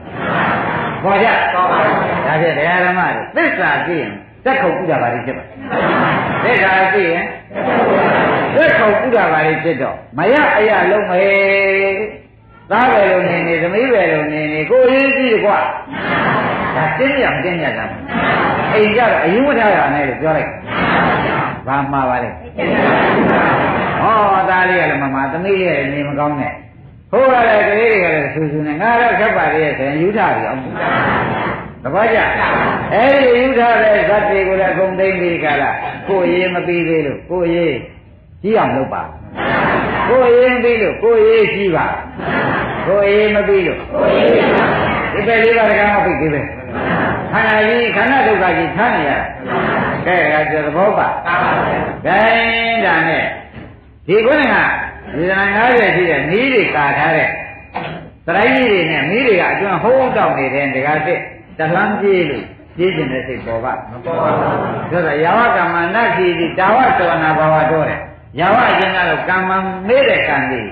ဘောကြတော့ပါဒါဖြင့်တရားဓမ္မတွေသစ္စာသိရင်သက်ခုတ်ဥဒ္ဒါပါလိဖြစ်ပါသစ္စာသိရင်သက်ခုတ်ဥဒ္ဒါပါလိဖြစ်တော့မရအရလုံးမေ သားပဲလို့နေနေသမီးပဲလို့နေနေကိုယ်ရေးကြည့်ကွာဒါတင်းရမတင်းရတာအိမ်ကြတော့အရင်ဝတ်ထားရမယ်လို့ပြောလိုက်ဘာမှားပါလဲဟောသားလေးကလည်းမမသမီးရဲ့နေမကောင်းနဲ့ဟိုကလည်းကလေးတွေကလည်းဆူဆူနဲ့ငါတော့ခက်ပါလေဆိုရင်ယူထားပြီအောင်တပည့်ကြအဲ့ဒီယူထားတဲ့ဇတ်တွေကိုလည်းအကုန်သိမ့်ပြီးကြလားကိုယ်ရေးမပြီးသေးလို့ကိုယ်ရေးကြီးအောင်လုပ်ပါ ကိုယ်ရေးပြီးလို့ကိုယ်ရေးကြီးပါကိုယ်ရေးမပြီးလို့ကိုယ်ရေးဒီပဲလေးပါးကမပြီးသေးပဲခန္ဓာကြီးခန္ဓာဒုက္ခကြီးထမ်းနေရကဲဒါကျသဘောပါကဲဒါနဲ့ဒီခုနကဒီဇာ90ရှိတဲ့နီးတွေကာထားတဲ့သရိုင်းကြီးတွေနဲ့မီးတွေကအကျွမ်းဟုံးတောက်နေတဲ့ဒကာစစ်တလန်းပြေးလို့ပြေးခြင်းတဲ့စိတ်ပေါ်ပါမပေါ်ပါဘူးဆိုတော့ယာဝကမ္မနတ်စီတိတာဝသဝနာဘာဝတော့တယ် ယာဝအချင်းကတော့ကမ္မမေးတဲ့ကံလေး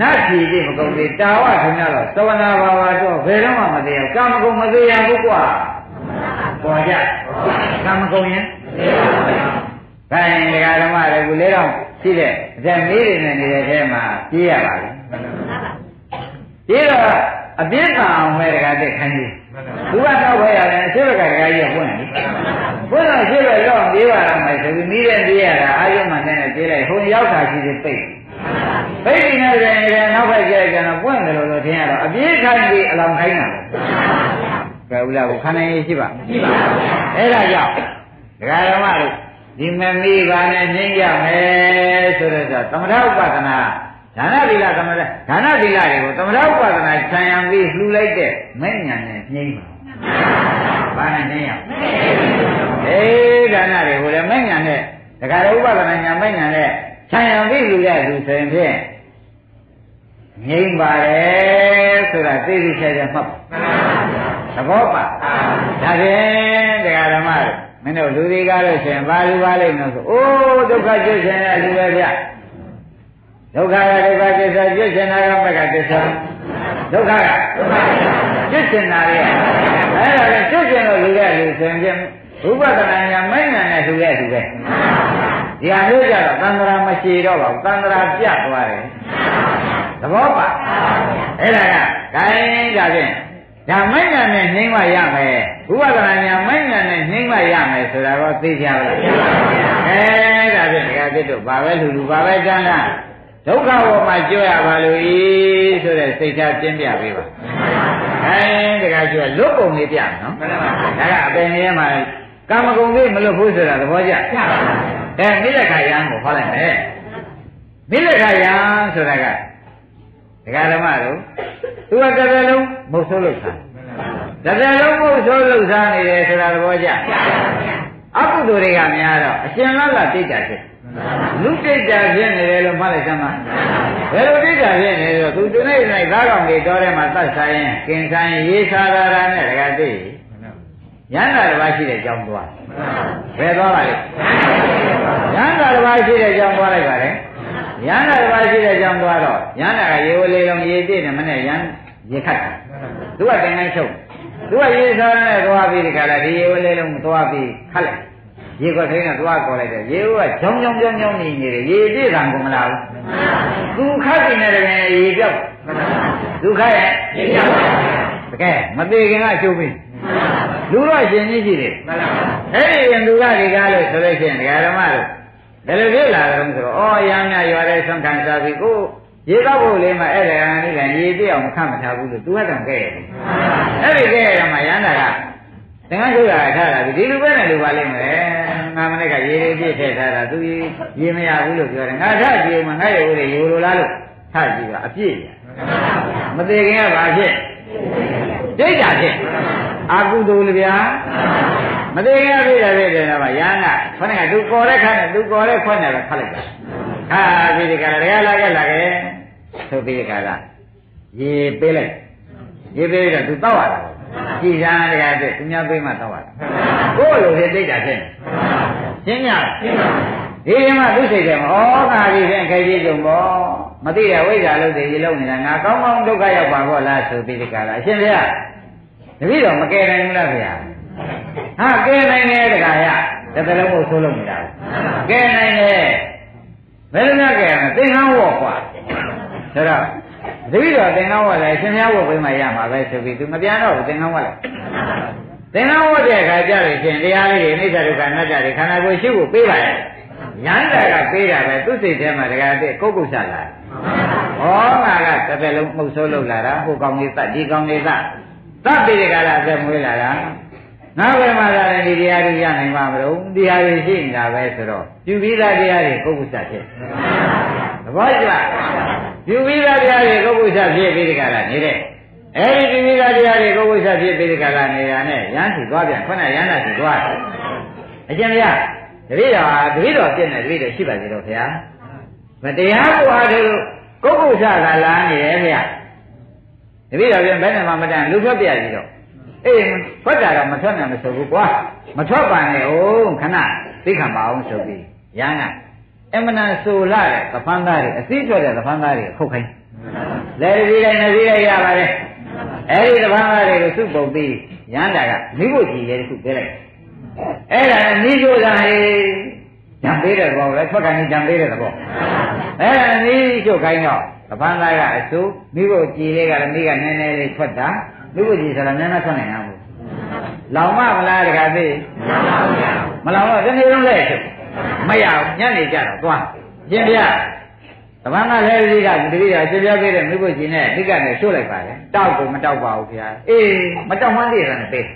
နတ်စီတိမကုန်သေးတာဝခင်ဗျားတော့သဝနာဘာဝတော့ဘယ်တော့မှမသေးဘူးကံမကုန်မသေးရဘူးကွာပေါ်ကြကံမကုန်ရင်ခိုင်းဒကာဓမ္မတွေကလေးတော့ရှိတဲ့အတဲ့မေးတွေနဲ့နေတဲ့အဲမှာပြေးရပါလိမ့်ပြေးတော့အပြင်းသာအောင်ပဲတကားတက်ခိုင်းကြီး သူကတော့ဘယ်ရတယ်အရှိဘကတကားကြီးကပွင့်တယ်ပွင့်တော့ရှိဘတော့ပြေးပါတော့မယ်ဆိုပြီးမိတဲ့ပြေးရတာအာယုမှနဲ့ပြေးလိုက်ဟိုရောက်တာရှိသေးပိတ်ပိတ်နေတဲ့ရင်နောက်ဘက်ကျကျတော့ပွင့်တယ်လို့ထင်ရတော့အပြေးခိုင်းပြီးအလောင်းခိုင်းတာကဲဦးလားကိုခန္ဓာရေးရှိပါရှိပါအဲ့ဒါကြောင့်ဒကာဓမ္မတို့ဒီမမီးပါနဲ့နှိမ့်ရမယ်ဆိုတော့သမထဥပဒနာ ဒါနသီလသမထဒါနသီလတွေကိုသမထဥပဒနာခြံရံပြီးလှူလိုက်တဲ့မဲ့ညာနဲ့နှိမ့်ပါဘာနဲ့နှိမ့်ရအေးဒါနတွေကိုလည်းမဲ့ညာနဲ့ဒကာရဥပဒနာညာမဲ့ညာနဲ့ခြံရံပြီးလှူတဲ့လူဆိုရင်ဖြင့်ငိမ့်ပါတယ်ဆိုတာသိသိချာချာမှတ်သဘောပါဒါဖြင့်ဒကာဓမ္မတွေမင်းတို့လူတွေကားလို့ရှင်ဘာလူပါလိမ့်လို့ဆိုအိုးဒုက္ခကျွတ်ရှင်တဲ့လူပဲဗျ ဒုက္ခကဒုက္ခသစ္စာကျွတ်ရှင်တာကမကသစ္စာဒုက္ခကကျွတ်ရှင်တာလေအဲ့ဒါလည်းကျွတ်ရှင်လို့လူတဲ့လူဆိုရင်ဥပဒနာညာမိုင်းညာနဲ့လူတဲ့လူပဲဒီဟာမျိုးကြတော့သံဃာမရှိတော့ပါဘူးသံဃာပြတ်သွားတယ်သဘောပါအဲ့ဒါကဂိုင်းကြဖြင့်ဒါမိုက်ညာနဲ့နှိမ့်မရမယ်ဘုရားကညာမိုက်ညာနဲ့နှိမ့်မရမယ်ဆိုတာတော့သိကြပါလားအဲဒါဖြင့်ဒကာသစ်တို့ဘာပဲလူလူဘာပဲကျမ်းလား ဒုက္ခဘောမှာကြွရပါလို့ဤဆိုတဲ့စိတ်ထားပြင်းပြပေးပါအဲဒကာကျွလွတ်ပုံလေးပြနော်ဒါကအပင်ရဲမှာကာမဂုဏ်လေးမလွတ်ဘူးဆိုတာသဘောကျအဲမိလက်ခါယံကိုဟောလိုက်မယ်မိလက်ခါယံဆိုတာကဒကာဓမ္မတို့သူကတစ်သက်လုံးမဟုတ်ဆိုးလို့ထားတကယ်လုံးကိုဆိုးလှုပ်ရှားနေတယ်ဆိုတာသဘောကျအကုသိုလ်တွေကများတော့အရှင်လတ်ကတိတ်တာဖြစ် လူတိတ်တာဖြစ်နေတယ်လို့မှတ်လိုက်စမ်းပါဘယ်လိုတိတ်တာဖြစ်နေလဲဆိုသူဒီနေ့နေ့သားကောင်တွေတော်ထဲမှာတတ်ဆိုင်ရင်ကင်ဆိုင်ရေးစားတာနဲ့တကယ်သိရဟန္တာတစ်ပါးရှိတဲ့ကြောင်းသွားဘယ်သွားပါလဲရဟန္တာတစ်ပါးရှိတဲ့ကြောင်းသွားလိုက်ပါလေရဟန္တာတစ်ပါးရှိတဲ့ကြောင်းသွားတော့ရဟန္တာကရေဝလေးလုံးရေပြည့်တယ်မနဲ့ရဟန်းရေခတ်တာသူကတင်တိုင်းချုပ်သူကရေစားနဲ့သွားပြီးဒီကလာဒီရေဝလေးလုံးသွားပြီးခတ်လိုက် ရေခွက်ခိုင်းတော့သွားခေါ်လိုက်တယ်ရေကဂျုံဂျုံဂျုံဂျုံနေနေတယ်ရေပြည့်ကံကုန်မလားဘူးသူခတ်နေတယ်ရေပြောက်သူခတ်ရဲ့ရေပြောက်တကယ်မသေးခင်ကကျုပ်ပြီလူတော့ရှင်ကြီးရှိတယ်အဲ့ဒီရင်လူကဒီကားလို့ဆိုလို့ရှိရင်ဒကာဓမ္မတို့ဘယ်လိုဖြစ်လာကြလဲဆိုတော့ဩရမ်းမြရွာတဲ့ဆွမ်းခံစားပြီးကိုရေတော့ဖို့လေးမှာအဲ့ဒါကနိကရေပြည့်အောင်မခတ်မထားဘူးလို့သူကတောင်ခဲ့ရတယ်အဲ့ဒီခဲ့ရမှာရမ်းတာက သင်္ကန်းချုပ်ရထားတာဒီလိုပဲနဲ့လိုပါလိမ့်မယ်ငါမနေ့ကရေတွေပြည့်ထည့်ထားတာသူရေမရဘူးလို့ပြောတယ်ငါထကြည့်မှငါရေဦးတွေရေလိုလားလို့ထကြည့်ပါအပြည့်ရမသေးခင်ကဘာဖြစ်ဒိဋ္ဌာဖြစ်အာကုသိုလ်ဗျာမသေးခင်ကပြည့်တယ်ပြည့်တယ်တော့ရဟန်းကခொနဲ့ကသူကော်တဲ့ခါနဲ့သူကော်တဲ့ခွက်နဲ့ပဲခတ်လိုက်တာဟာပြီးဒီကရတရားလာခဲ့လာခဲ့ဆိုပြီးဒီကရရေပေးလိုက်ရေပေးတော့သူတောက်ရတာ ကြည်စားတရားတဲ့သူများပေးမှတောက်ရတာကိုယ်လိုဖြစ်ဒိဋ္ဌာဖြစ်ရှင်းညဒီဒီမှာသူစိတ်ထဲမှာဩငါကြီးဖြင့်ခိုက်ကြီးကြုံပေါ့မသိရဝိဇ္ဇာလို့တည်ကြီးလုံးနေတာငါကောင်းကောင်းဒုက္ခရောက်ပါဘောလားဆိုပြီးဒီကလာအရှင်ဘုရားတပည့်တော်မကယ်နိုင်ဘူးလားဗျာဟာကယ်နိုင်တယ်တခါရတစ်သလုံးကိုဆိုးလို့မရဘူးကယ်နိုင်တယ်ဘယ်လိုများကယ်မလဲသင်္ကန်းဝေါ်ကွာဆိုတော့ တပည့်တော်သင်္ကန်းဝေါ်လည်းရှင်ဘုရားဝေါ်ပေးမှရမှာပဲဆိုပြီးသူမပြန်တော့ဘူးသင်္ကန်းဝေါ်လည်းသင်္ကန်းဝေါ်တဲ့အခါကျတော့ရှင်တရားလေးတွေအိဋ္ဌဒုက္ခအနတ္တတွေခန္ဓာကိုယ်ရှိဖို့ပေးပါရဲ့ရဟန္တာကပေးတာပဲသူ့စိတ်ထဲမှာတကယ်တည်းကိုယ်ကုသလာတယ်။ဩငါကတစ်သက်လုံးမှုတ်ဆိုးလုပ်လာတာဟိုကောင်လေးသတ်ဒီကောင်လေးသတ်သတ်ပြီးဒီကလာအသက်မွေးလာတာငါပဲမှာလည်းဒီတရားတွေရနိုင်မှာမလို့တရားတွေရှိနေတာပဲဆိုတော့ပြုပြီးသားတရားတွေကိုယ်ကုသဖြစ် သဘောကျလားပြုပြီးသားတရားတွေကိုယ်ကုသဖြစ်ပြီးဒီကလာနေတဲ့အဲဒီပြုပြီးသားတရားတွေကိုယ်ကုသဖြစ်ပြီးဒီကလာနေတာနဲ့ရမ်းစီသွားပြန်ခုနရမ်းတာစီသွားတယ်အကျဉ်းရတပည့်တော်တပည့်တော်ပြည့်နေတပည့်တော်ရှိပါသေးတော့ခင်ဗျာမတရားကိုအားထုတ်လို့ကိုယ်ကုသကလာနေရဲ့ဗျာတပည့်တော်ပြန်ဘယ်နဲ့မှမတန်လူထွက်ပြရည်တော့အေးထွက်တာတော့မထွက်နိုင်မဆိုဘူးကွာမထွက်ပါနဲ့ဦးခဏသိခံပါအောင်ဆိုပြီးရဟန်းက အမနာဆိုလာတဲ့သဖန်းသားတွေအစည်းထွက်တဲ့သဖန်းသားတွေခုတ်ခိုင်းလဲဒီတိုင်းနဲ့ဒီတိုင်းရပါတယ်အဲ့ဒီသဖန်းသားတွေကိုစုပုံပြီးရဟန်းတာကမိဖို့ကြည်ရဲ့ခုပေးလိုက်အဲ့ဒါနီးကြိုးစားဟေးကြံပေးတဲ့ဘောပဲထွက်ခိုင်းကြံပေးတဲ့ဘောအဲ့ဒါနီးကြိုးခိုင်းတော့သဖန်းသားကအစုမိဖို့ကြည်လေးကလည်းမိကနည်းနည်းလေးထွက်တာမိဖို့ကြည်ဆိုတာနည်းနည်းထွက်နိုင်တာဘူးလောင်မမလားတခါသိမလောင်တော့ဒီနေ့လုံးလဲ မရဘူးညနေကြတော့သွားရှင်ပြသဘာဝလည်းဒီကတတိယရှင်ပြပေးတဲ့မိဖို့ကြည်နဲ့ဒီကနဲ့ရှို့လိုက်ပါလေတောက်ကိုမတောက်ပါဘူးခင်ဗျာအေးမတောက်မှန်းသိရတယ်ပေး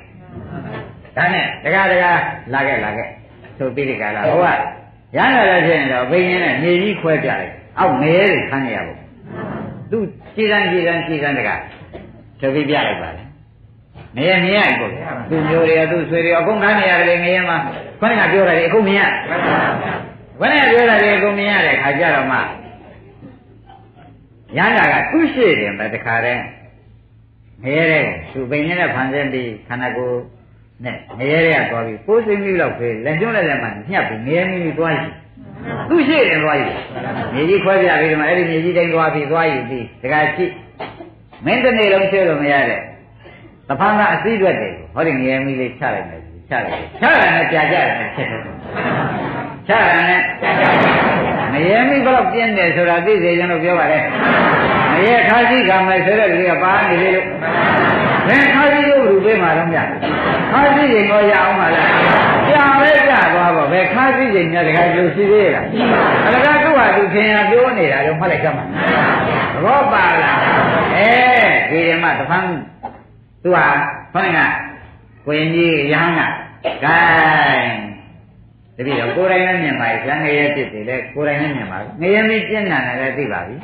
ဒါနဲ့တကားတကားလာခဲ့လာခဲ့ဆိုပြီးဒီကလာဟိုကရဟန္တာလည်းဖြစ်ရင်တော့ဘိင်းင်းနဲ့မြေကြီးခွဲပြလိုက်အောက်ငရဲတွေခန်းရဘူးသူခြေတန်းခြေတန်းခြေတန်းတကားဆိုပြီးပြလိုက်ပါလေ ငရဲမြင်ရကိုသူမျိုးတွေကသူဆွေတွေအကုန်ခန်းနေရတယ်ငရဲမှာခொနကပြောတာလေအကုန်မြင်ရဘယ်နဲ့ပြောတာလေအကုန်မြင်ရတဲ့ခါကြတော့မှရဟန္တာကသူ့ရှိတယ်ပဲတခါတည်းငရဲတဲ့သူပိန်နေတဲ့ဖန်ဆင်းပြီးခန္ဓာကိုယ်နဲ့ငရဲတဲ့ကသွားပြီးပိုးစိမ့်ပြီးတော့ဖေးလက်ကျွန်းလက်လက်မှညှပ်ပြီးငရဲမိမိသွားယူသူ့ရှိတယ်သွားယူမြေကြီးခွဲပြပြီးတော့အဲ့ဒီမြေကြီးတိုင်းသွားပြီးသွားယူပြီးတခါရှိမင်းတစ်နေ့လုံးဆွဲလို့မရတဲ့ တဖန်ကအစည်းအတွက်တွေဟောဒီငရဲမိလေးချလိုက်မယ်ချလိုက်ချရတဲ့ကြာကြတယ်ဖြစ်တယ်ချရတဲ့မရဲမိဘလောက်ပြင်းတယ်ဆိုတာသိစေချင်လို့ပြောပါလေမရဲခါးစည်းကမယ်ဆိုတဲ့လူကပါနေလေလို့ဘယ်ခါးစည်းလို့လူပေးမှာတော့မြတ်ခါးစည်းရင်တော့ရအောင်ပါလားကြာပဲကြာသွားပါဘယ်ခါးစည်းရင်များတခါလူရှိသေးလားအလကားသူ့ဟာသူခင်ရပြောနေတာတော့မှတ်လိုက်ကြမှာသဘောပါလားအဲဒီဓမ္မတဖန် သူဟာခေါင်းကကိုရင်ကြီးရဟန်းကဂိုင်းတပည့်တော့ကိုယ်တိုင်လည်းမြင်ပါရဲ့ဇန်ငရဲဖြစ်တယ်လေကိုယ်တိုင်လည်းမြင်ပါငရဲမင်းပြင်းနာတယ်လည်းသိပါပြီ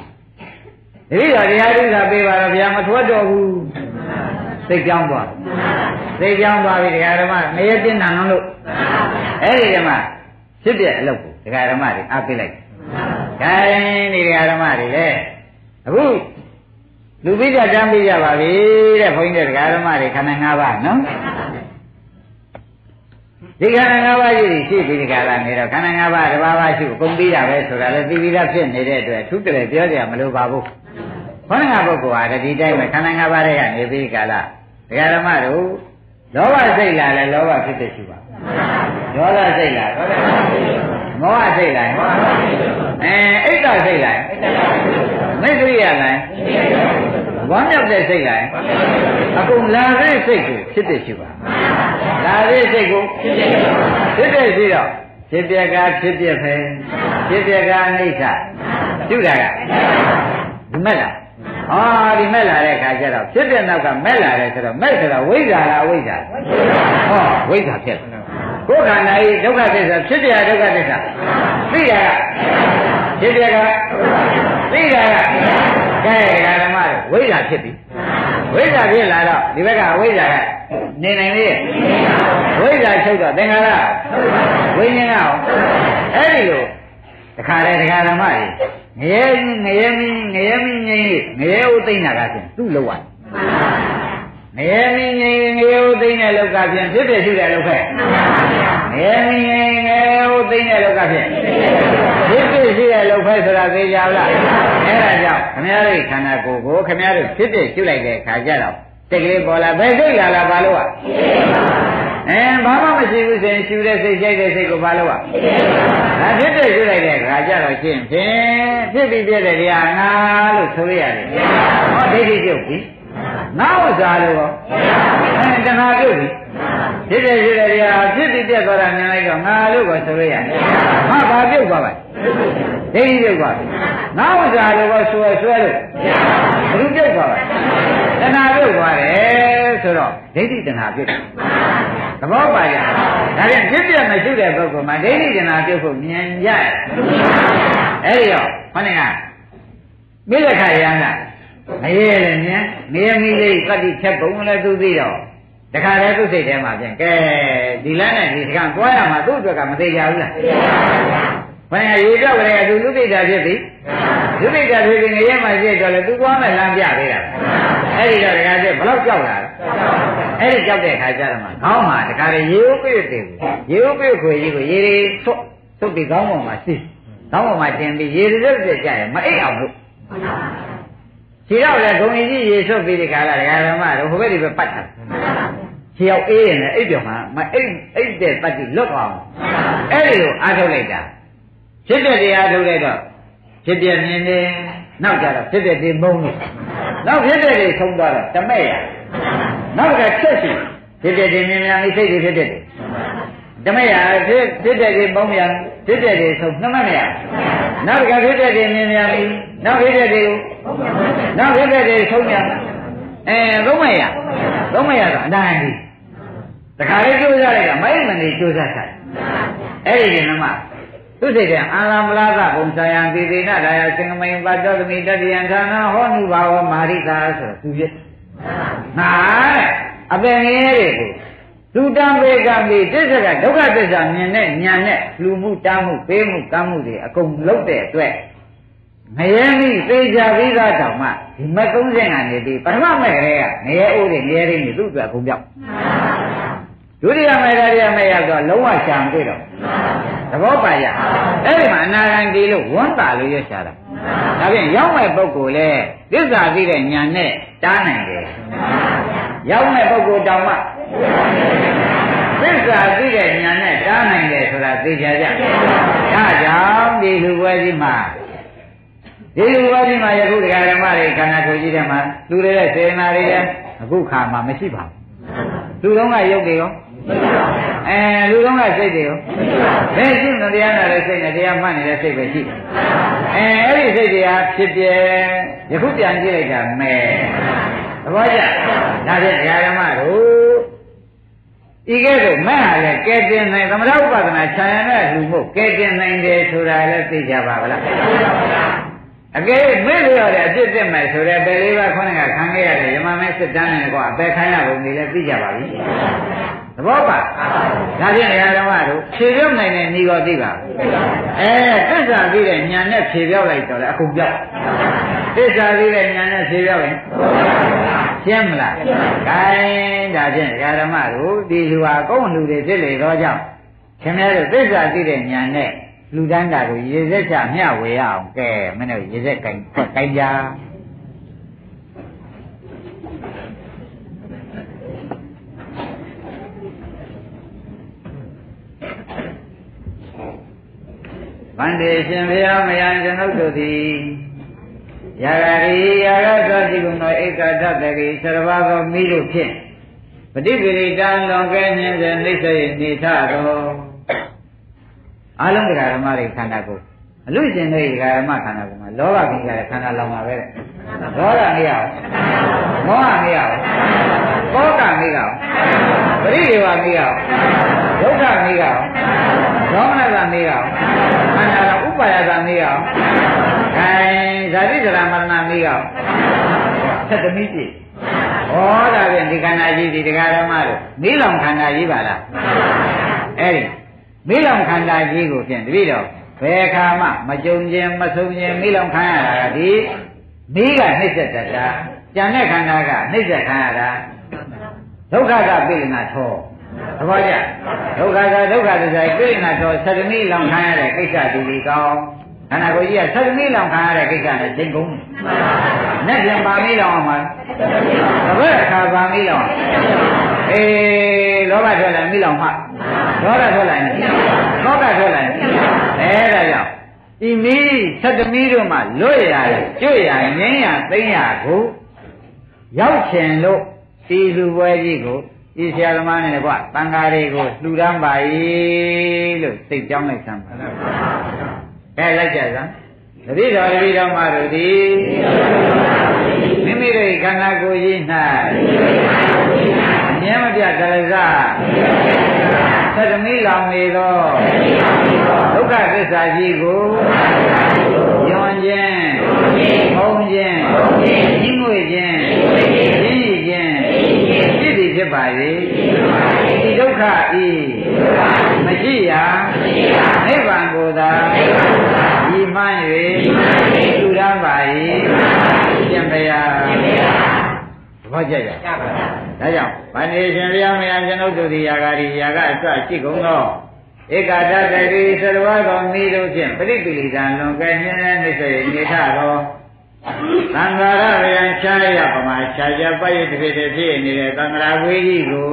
တပည့်တော်တရားဓုသာပေးပါတော့ဗျာမထွက်တော့ဘူးစိတ်ကြောင်းသွားစိတ်ကြောင်းသွားပြီတရားဓမ္မမရပြင်းနာလို့အဲ့ဒီဓမ္မဖြစ်ပြအလုပ်ကိုတရားဓမ္မတွေအားပေးလိုက်ခိုင်းဒီတရားဓမ္မတွေလေအခု လူပိဋကတမ်းပြကြပါပြီတဲ့ဘုန်းကြီးတို့တရားဓမ္မတွေခန္ဓာ၅ပါးနော်ဒီခန္ဓာ၅ပါးကြီးရှိပြီးဒီကလာနေတော့ခန္ဓာ၅ပါးတစ်ပါးပါးရှိအကုန်ပြီးတာပဲဆိုတာလည်းသိပြီးသားဖြစ်နေတဲ့အတွက်သူတည်းပြောကြမလိုပါဘူးခေါင်းကပုဂ္ဂိုလ်ဟာဒီတိုင်းပဲခန္ဓာ၅ပါးတွေကနေပြီးကာလဒကာဓမ္မတို့လောဘစိတ်လာလဲလောဘဖြစ်တဲ့ရှိပါဒေါသစိတ်လာမောဟစိတ်လာအဲအိတ်တစိတ်လာမိတ်္တရိယလာ ဝမ်းမြောက်တဲ့စိတ်လာအကုန်လာတဲ့စိတ်ကိုဖြစ်တဲ့ရှိပါလာတဲ့စိတ်ကိုဖြစ်တဲ့ရှိတော့ဖြစ်ပြကဖြစ်ပြဖယ်ဖြစ်ပြကအနိစ္စပြုတာကဒီမဲ့လားဟာဒီမဲ့လာတဲ့ခါကျတော့ဖြစ်တဲ့နောက်ကမဲ့လာတယ်ဆိုတော့မဲ့ဆိုတာဝိဇ္ဇာလားအဝိဇ္ဇာဟောဝိဇ္ဇာဖြစ်ကိုယ်ခန္ဓာဤဒုက္ခသစ္စာဖြစ်ပြဒုက္ခသစ္စာသိရကဖြစ်ပြကသိရကကဲဓမ္မတွေ ဝိဇ္ဇာဖြစ်ပြီဝိဇ္ဇာဖြစ်လာတော့ဒီဘက်ကဝိဇ္ဇာကနေနိုင်လေဝိဇ္ဇာချုပ်တော့သင်္ခါရဝိညာဉ်ကအဲ့ဒီလိုတခါလေတခါဓမ္မတွေငရဲငရဲမင်းငရဲမင်းငိမ့်ငရဲဥသိမ့်တာကဖြင့်သူ့လောက်ရငရဲမင်းငိမ့်ငရဲဥသိမ့်တဲ့လောက်ကဖြင့်ဖြစ်ဖြစ်ရှိတဲ့လောက်ပဲငရဲမင်းငိမ့်ငရဲဥသိမ့်တဲ့လောက်ကဖြင့် ဖြစ်ဖြစ်ရှိတဲ့လောက်ပဲဆိုတာသိကြလားအဲ့ဒါကြောင့်ခမည်းတော်ခန္ဓာကိုယ်ကိုခမည်းတော်ဖြစ်ဖြစ်ရှိလိုက်တဲ့ခါကျတော့တက်ကလေးပေါ်လာဘယ်စိတ်လာလာဘာလို့อ่ะအဲဘာမှမရှိဘူးဆိုရင်ရှူတဲ့စိတ်ကြိုက်တဲ့စိတ်ကိုဘာလို့อ่ะဒါဖြစ်တဲ့ရှူလိုက်တဲ့ခါကျတော့ရှင်းဖြင့်ဖြစ်ပြီးပြည့်တဲ့တရားငါလို့ဆိုရတယ်ဟောဒိဋ္ဌိပြုတ်ပြီငါဥစ္စာလို့ရောအဲတဏှာပြုတ်ပြီဖြစ်တဲ့ရှူတဲ့တရားဖြစ်ပြီးပြည့်သွားတာမြင်လိုက်တော့ငါလို့ကိုဆိုရတယ်ဟာဘာပြုတ်သွားပါ ဒိဋ္ဌိပြုတ်သွားပြီငါဥစ္စာလို့ကိုဆွဲဆွဲလို့ဘယ်လိုပြုတ်သွားပါတဏှာပြုတ်သွားတယ်ဆိုတော့ဒိဋ္ဌိတဏှာပြုတ်သဘောပါရဲ့ဒါပြန်ဖြစ်ပြမရှိတဲ့ပုဂ္ဂိုလ်မှာဒိဋ္ဌိတဏှာပြုတ်ဖို့မြင်ကြတယ်အဲ့ဒီတော့ခொနကမိလက်ခရယန္တာမရဲလည်းမြင်နေမီလေးသတ္တိချက်ပုံလည်းသူသိတော့တခါတည်းသူ့စိတ်ထဲမှာပြန်ကဲဒီလမ်းနဲ့ဒီစကံသွားရမှာသူ့အတွက်ကမသေးကြဘူးလား ဘယ်ရေတော့လည်းသူလူသိတာဖြစ်ပြီလူသိတာဖြစ်ပြီးငရဲမှာပြည့်တော့လေသူသွားမဲ့လမ်းပြပေးတာအဲ့ဒီတော့တခါတည်းဘလောက်ကြောက်လာလဲအဲ့ဒီကြောက်တဲ့အခါကျတော့မှခေါင်းမှာတခါတည်းရေဥပိတ်တယ်ရေဥပိတ်ခွေကြီးကိုရေတွေသွတ်သွတ်ပြီးခေါင်းပေါ်မှာစီးခေါင်းပေါ်မှာတင်ပြီးရေတွေတက်တက်ကြရင်မအိပ်အောင်လို့ခြေတော့လည်းဂုံကြီးရေဆွတ်ပြီးဒီခါလာဒကာဓမ္မတို့ဟိုဘက်ဒီဘက်ပတ်တာခြေရောက်အေးရင်လည်းအိပ်ပြောမှာမအိပ်အိပ်တဲ့ပတ်ပြီးလွတ်အောင်အဲ့ဒီလိုအားထုတ်လိုက်တာ ဖြစ်တဲ့တရားထုတ်လိုက်တော့ဖြစ်ပြမြင်နေနောက်ကြတော့ဖြစ်တဲ့ဒီမုံလို့နောက်ဖြစ်တဲ့ဒီဆုံးသွားတော့တမဲ့ရနောက်ကချက်စီဖြစ်တဲ့ဒီမြင်မြန်လေးစိတ်တွေဖြစ်တဲ့ဓမ္မရဖြစ်ဖြစ်တဲ့ဒီမုံမြန်ဖြစ်တဲ့ဒီဆုံးနှမမရနောက်ကဖြစ်တဲ့ဒီမြင်မြန်လေးနောက်ဖြစ်တဲ့ဒီနောက်ဖြစ်တဲ့ဒီဆုံးမြန်အဲသုံးမရသုံးမရတော့အတိုင်းဒီတခါလေးကြိုးစားလိုက်တာမိုက်မနေကြိုးစားဆိုင်အဲ့ဒီဒီနမ သူစိတ်တဲ့အာရမလာကဘုံဆာယံတိတိနာဒါယစင်္ကမိန်ပတ်တော်သမီတတ္တယံဌာနဟောနုဘာဝမာရိတာဆိုသူပြဟာအပင်ငယ်တွေကိုလူတံပေကံဒီတစ္ဆကဒုက္ခသစ္စာမြင်တဲ့ဉာဏ်နဲ့လူမှုတားမှုပေးမှုကမ်းမှုတွေအကုန်လုံးတဲ့အတွက်ငရဲမိသေချာပြီးသားတောင်မှဒီမက်30ကနေပြီးပထမမဲ့ကလေးကငရဲအိုးတွေငရဲရင်းတွေသူ့အတွက်အကုန်ပြောက် ဒုတိယမဲ့ကလေးကမဲ့ရောက်တော့လုံးဝရှာမတွေ့တော့သဘောပါရအဲ့ဒီမှာအနာဂံဒီလို့ဝန်းတာလို့ရရှာတာဒါဖြင့်ရောက်မဲ့ပုဂ္ဂိုလ်လေသစ္စာသိတဲ့ညာနဲ့တားနိုင်တယ်ရောက်မဲ့ပုဂ္ဂိုလ်တောင်မှသစ္စာသိတဲ့ညာနဲ့တားနိုင်တယ်ဆိုတာသိကြကြဒါကြောင့်ဒီလူပွဲကြီးမှာဒီလူပွဲကြီးမှာယခုတရားဓမ္မတွေခန္ဓာကိုယ်ကြီးထဲမှာလူတွေရဲ့စေနာတွေလည်းအခုခါမှာမရှိပါဘူးလူလုံးကရုပ်တွေရော အဲလူလုံးကစိတ်တွေရောဘယ်ရှိမတရားနာတဲ့စိတ်နဲ့တရားမှတ်နေတဲ့စိတ်ပဲရှိအဲအဲ့ဒီစိတ်တွေကဖြစ်ပြယခုပြန်ကြည့်လိုက်တာမဲသဘောကျဒါဖြင့်တရားဓမ္မတို့ဤကဲ့သို့မဲ့ဟာလည်းကဲတင်နိုင်သမထဥပဒနာခြံရတဲ့လူမို့ကဲတင်နိုင်တယ်ဆိုတာလည်းသိကြပါဗလားအကယ်မေ့လျော့တဲ့အပြစ်တက်မယ်ဆိုတဲ့ဘယ်လေးပါးခေါင်းကခံခဲ့ရတဲ့ယမမဲစစ်တမ်းနဲ့ကွာအပေခံရပုံတွေလည်းသိကြပါပြီ သဘောပါဒါဖြင့်နေရာတော်တို့ဖြေပြောက်နိုင်တဲ့ဤတော်သိပါအဲသစ္စာသိတဲ့ညာနဲ့ဖြေပြောက်လိုက်တော့လေအခုပြောက်သစ္စာသိတဲ့ညာနဲ့ဖြေပြောက်ရင်ရှင်းမလား gain ဒါဖြင့်နေရာဓမ္မတို့ဒီလူဟာကောင်းလူတွေဖြစ်လေတော့ကြောင့်ခင်ဗျားတို့သစ္စာသိတဲ့ညာနဲ့လူတန်းတာကိုရေစက်ချမျှဝေရအောင်ကဲမင်းတို့ရေစက် gain ဖွက် gain ကြ ဗန္တေရှင်ဘုရားမယံကျွန်ုပ်တို့သည်ယာဂရီယာဂသောတိကုံသောဧကတတတိသရဝါသောမိတို့ဖြင့်ပฏิပိရိတံလွန်ကဲညင်းစေနှိစ္စ၏နေထတော်အလုံးတရားဓမ္မတွေခန္ဓာကိုယ်အလူရှင်တွေတရားဓမ္မခန္ဓာကိုယ်မှာလောဘကိစ္စတဲ့ခန္ဓာလောင်ပါပဲတဲ့ဒေါသမရအောင်မောဟမရအောင်ကောကမရအောင်ပရိဒေဝမရအောင်ဒုက္ခမရအောင် ဒေါမနကမရအောင်ခန္ဓာတော်ဥပါယကမရအောင်အဲဇာတိဒရာမရဏမရအောင်သက်သမီးကြည့်ဩဒါဖြင့်ဒီခန္ဓာကြီးဒီတရားဓမ္မတို့မိလောင်ခန္ဓာကြီးပါလားအဲ့ဒီမိလောင်ခန္ဓာကြီးကိုဖြင့်တပည့်တော်ဘယ်အခါမှမကြုံခြင်းမဆုံးခြင်းမိလောင်ခံရတာကဒီမိကနှိစ္စတတာကြံတဲ့ခန္ဓာကနှိစ္စခံရတာဒုက္ခကပိလနာထော သဘောကျဒုက္ခကဒုက္ခသစ္စာပိလနာထောသတ္တမိလောင်ခံရတဲ့ကိစ္စဒီဒီကောင်းခန္ဓာကိုယ်ကြီးကသတ္တမိလောင်ခံရတဲ့ကိစ္စနဲ့ချိန်ကုန်တယ်။နဲ့ပြန်ပါမိလောင်အောင်မှာတပည့်အခါပါမိလောင်အေးလောဘထွက်လာမိလောင်မှဒေါသထွက်လာရင်သောကထွက်လာရင်အဲဒါကြောင့်ဒီမီးသတ္တမိတို့မှလွတ်ရတယ်ကျွတ်ရငင်းရသိမ့်ရကိုရောက်ချင်လို့ဒီလူပွဲကြီးကို ဤဆရာသမားနဲ့ကွာတန်ဃာတွေကိုလှူဒန်းပါ၏လို့စိတ်ကြောင်းလိုက်စမ်းပါအဲလိုက်ကြစမ်းတတိတော်တတိတော်မတို့သည်မိမိတို့ခန္ဓာကိုယ်ကြီး၌အမြဲမပြတ်ကလစသတ္တမိလောင်နေသောဒုက္ခသစ္စာကြီးကိုယွန်ခြင်းဘုံခြင်းကြီးငွေခြင်းကြီးရည်ခြင်း ဖြစ်သည်ဖြစ်ပါ၏ဒီဒုက္ခဤမရှိရာနိဗ္ဗာန်ကိုသာဤမှန်း၍လူရန်ပါ၏ရှင်ဘုရားသဘောကျကြဒါကြောင့်ဗန္ဒီရှင်ဘုရားမယံကျွန်ုပ်တို့သည်ယာဂာရီယာကအစရှိကုန်သောဧကတတတိသရဝသောမိတို့ဖြင့်ပရိပိလိတံလွန်ကဲညင်းတဲ့နေစေနေထသော သံဃာရဗျံချာရပမာခြာကြပတ်ရတစ်ဖြစ်ဖြစ်နေတဲ့သံဃာဝေကြီးကို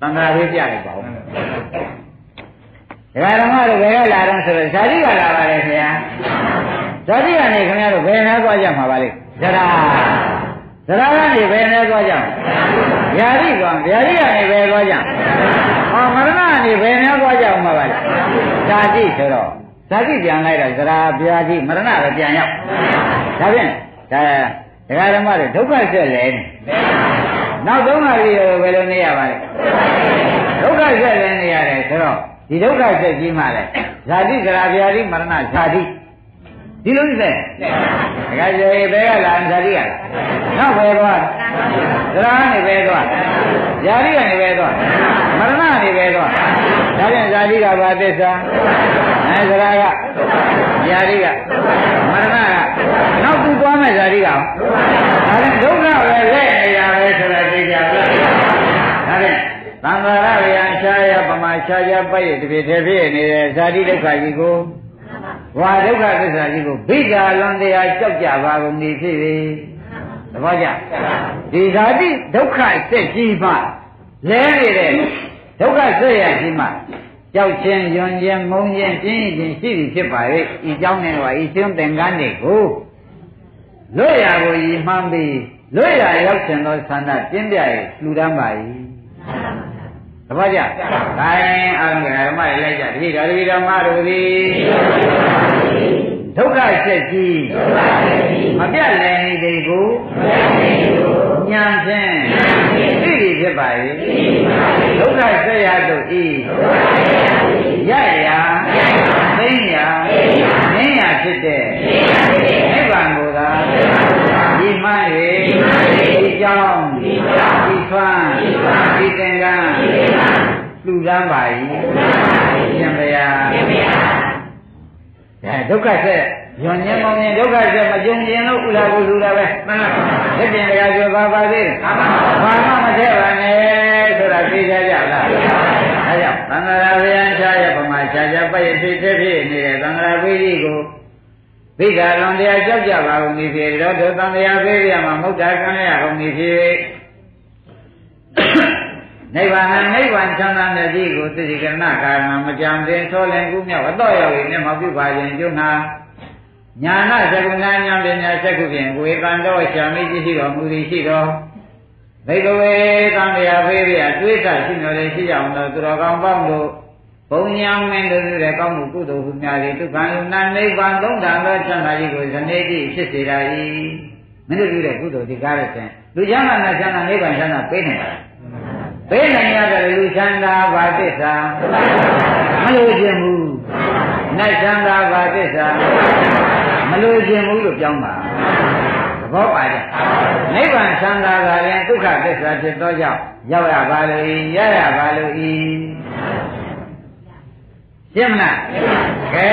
သံဃာဝေပြလိုက်ပါဦးဒကာဓမ္မတို့ဘယ်ကလာတော့ဆိုတော့ဇာတိကလာပါတယ်ခင်ဗျာဇာတိကနေခင်ဗျားတို့ဘယ်နဲ့သွားကြမှာပါလိမ့်ဇရာဇရာကနေဘယ်နဲ့သွားကြဗျာတိကွာဗျာတိကနေဘယ်သွားကြဟောမရဏကနေဘယ်နဲ့သွားကြအောင်မှာပါလိမ့်ဇာတိဆိုတော့ဇာတိပြန်လိုက်တော့ဇရာဗျာတိမရဏပဲပြန်ရောက် ဒါဖြင့်ဒါဒကာဓမ္မတွေဒုက္ခဆက်လဲနေနောက်ဆုံးကလေးဘယ်လိုနေရပါလဲဒုက္ခဆက်လဲနေရတယ်ဆိုတော့ဒီဒုက္ခဆက်ကြီးမှလဲဇာတိဇရာဗျာတိမရဏဇာတိဒီလိုနေတယ်ဒကာကျေဘဲကလာဇာတိကနောက်ဘယ်သွားဇရာနေဘဲသွားဇာတိကနေဘဲသွားမရဏနေဘဲသွား ဒါပြန်ဇာတိကဘာသစ္စာအဲဇရာကဇာတိကမရဏကနောက်သူသွားမဲ့ဇာတိကဒါပြန်ဒုက္ခပဲလက်နေရပဲဆိုတာသိကြပါလားဒါပြန်သံဃာရဗျာရှားရပမာရှားရပတ်ရတပြည့်တည်းဖြစ်နေတဲ့ဇာတိဒုက္ခကြီးကိုဝါဒုက္ခသစ္စာကြီးကိုဘိဓာလွန်တရားကြောက်ကြပါကုန်ပြီဖြစ်ပြီသဘောကျဒီဇာတိဒုက္ခစက်ကြီးမှလဲနေတဲ့ ဒုက္ခဆက်ရခြင်းမှာကြောက်ခြင်း၊ယွံခြင်း၊မုန်းခြင်း၊ပြင်းခြင်းရှိသည်ဖြစ်ပါ၏။ဤကြောင့်နဲ့တော့ဤသွင်းသင်္ကန်းတွေကိုလွတ်ရာကိုရည်မှန်းပြီးလွတ်ရာရောက်ခြင်းသောဆန္ဒပြင်းပြရဲ့လှူဒန်းပါ၏။သဘောကျ။ဒါရင်အာမေဓမ္မတွေလိုက်ကြတတိတော်တတိတော်မတို့သည်ဒုက္ခဆက်ကြီးမပြတ်နိုင်သည်ကိုညာဖြင့် ဖြစ်ပါ၏ဒုက္ခဆက်ရသို့ဤရရာသိညာငင်းရာဖြစ်တဲ့နိဗ္ဗာန်ကိုသာဒီမှ၍ဒီကြောင်းဒီထွန်းဒီသင်္ကန်းလူတန်းပါ၏ရှင်ဘုရားရှင်ဘုရားအဲဒုက္ခဆက် ညွန်ညင်းကောင်းရင်ဒုက္ခဆက်မကျုံရင်လို့ဥလာကိုလူလာပဲမှန်ပါလက်ပြင်တကားပြောပါပါသေးတယ်ဘာမှမထည့်ပါနဲ့ဆိုတာသိကြကြလားအဲကြောင့်သံဃာဗျာချာရဲ့ပမာချာချာပိုက်ဖြစ်ဖြစ်ဖြစ်နေတဲ့သံဃာဝိရိကိုသိက္ခာလွန်တရားကြောက်ကြပါကုန်ပြီဖြစ်တော့ဒုသံဃာဖေးရမှာမုဒ္ဒကံရကုန်ပြီဖြစ်နိဗ္ဗာန်နိဗ္ဗာန်ချမ်းသာတဲ့ကြီးကိုသိစိကရဏကာရဏမကြံတင်သောလင်ကူးမြောက်အတော့ရောက်ရင်မျက်မှောက်ပြုပါခြင်းကျုံနာ ညာနာသကုဏညာပညာစက္ခုဖြင့်ဝေကံတော်ရှာမိကြည့်ရှိတော်မူသည်ရှိတော်ဘိကဝေသံဃာဖေးရတွေးဆရှိတော်လည်းရှိကြအောင်သောသူတော်ကောင်းပေါင်းတို့ဘုံညာမင်းတို့ရဲ့ကောင်းမှုကုသိုလ်ဟုများသည်ဒုက္ခယုံနာနိဗ္ဗာန်သုံးတန်သောချမ်းသာကြီးကိုဇနေတိဖြစ်စေတာ၏မင်းတို့ပြုတဲ့ကုသိုလ်ဒီကားရတဲ့လူချမ်းသာနဲ့ချမ်းသာနိဗ္ဗာန်ချမ်းသာပေးနေတာပေးနိုင်ရတဲ့လူချမ်းသာဘာသစ္စာမလို့ခြင်းဘူးနတ်ချမ်းသာဘာသစ္စာ မလို့ခြင်းဘူးလို့ပြောင်းပါသဘောပါကြနိဗ္ဗာန်ချမ်းသာတာရင်ဒုက္ခသစ္စာဖြစ်သောကြောင့်ရောက်ရပါလို့ရရပါလို့ဤရှင်းမလားကဲ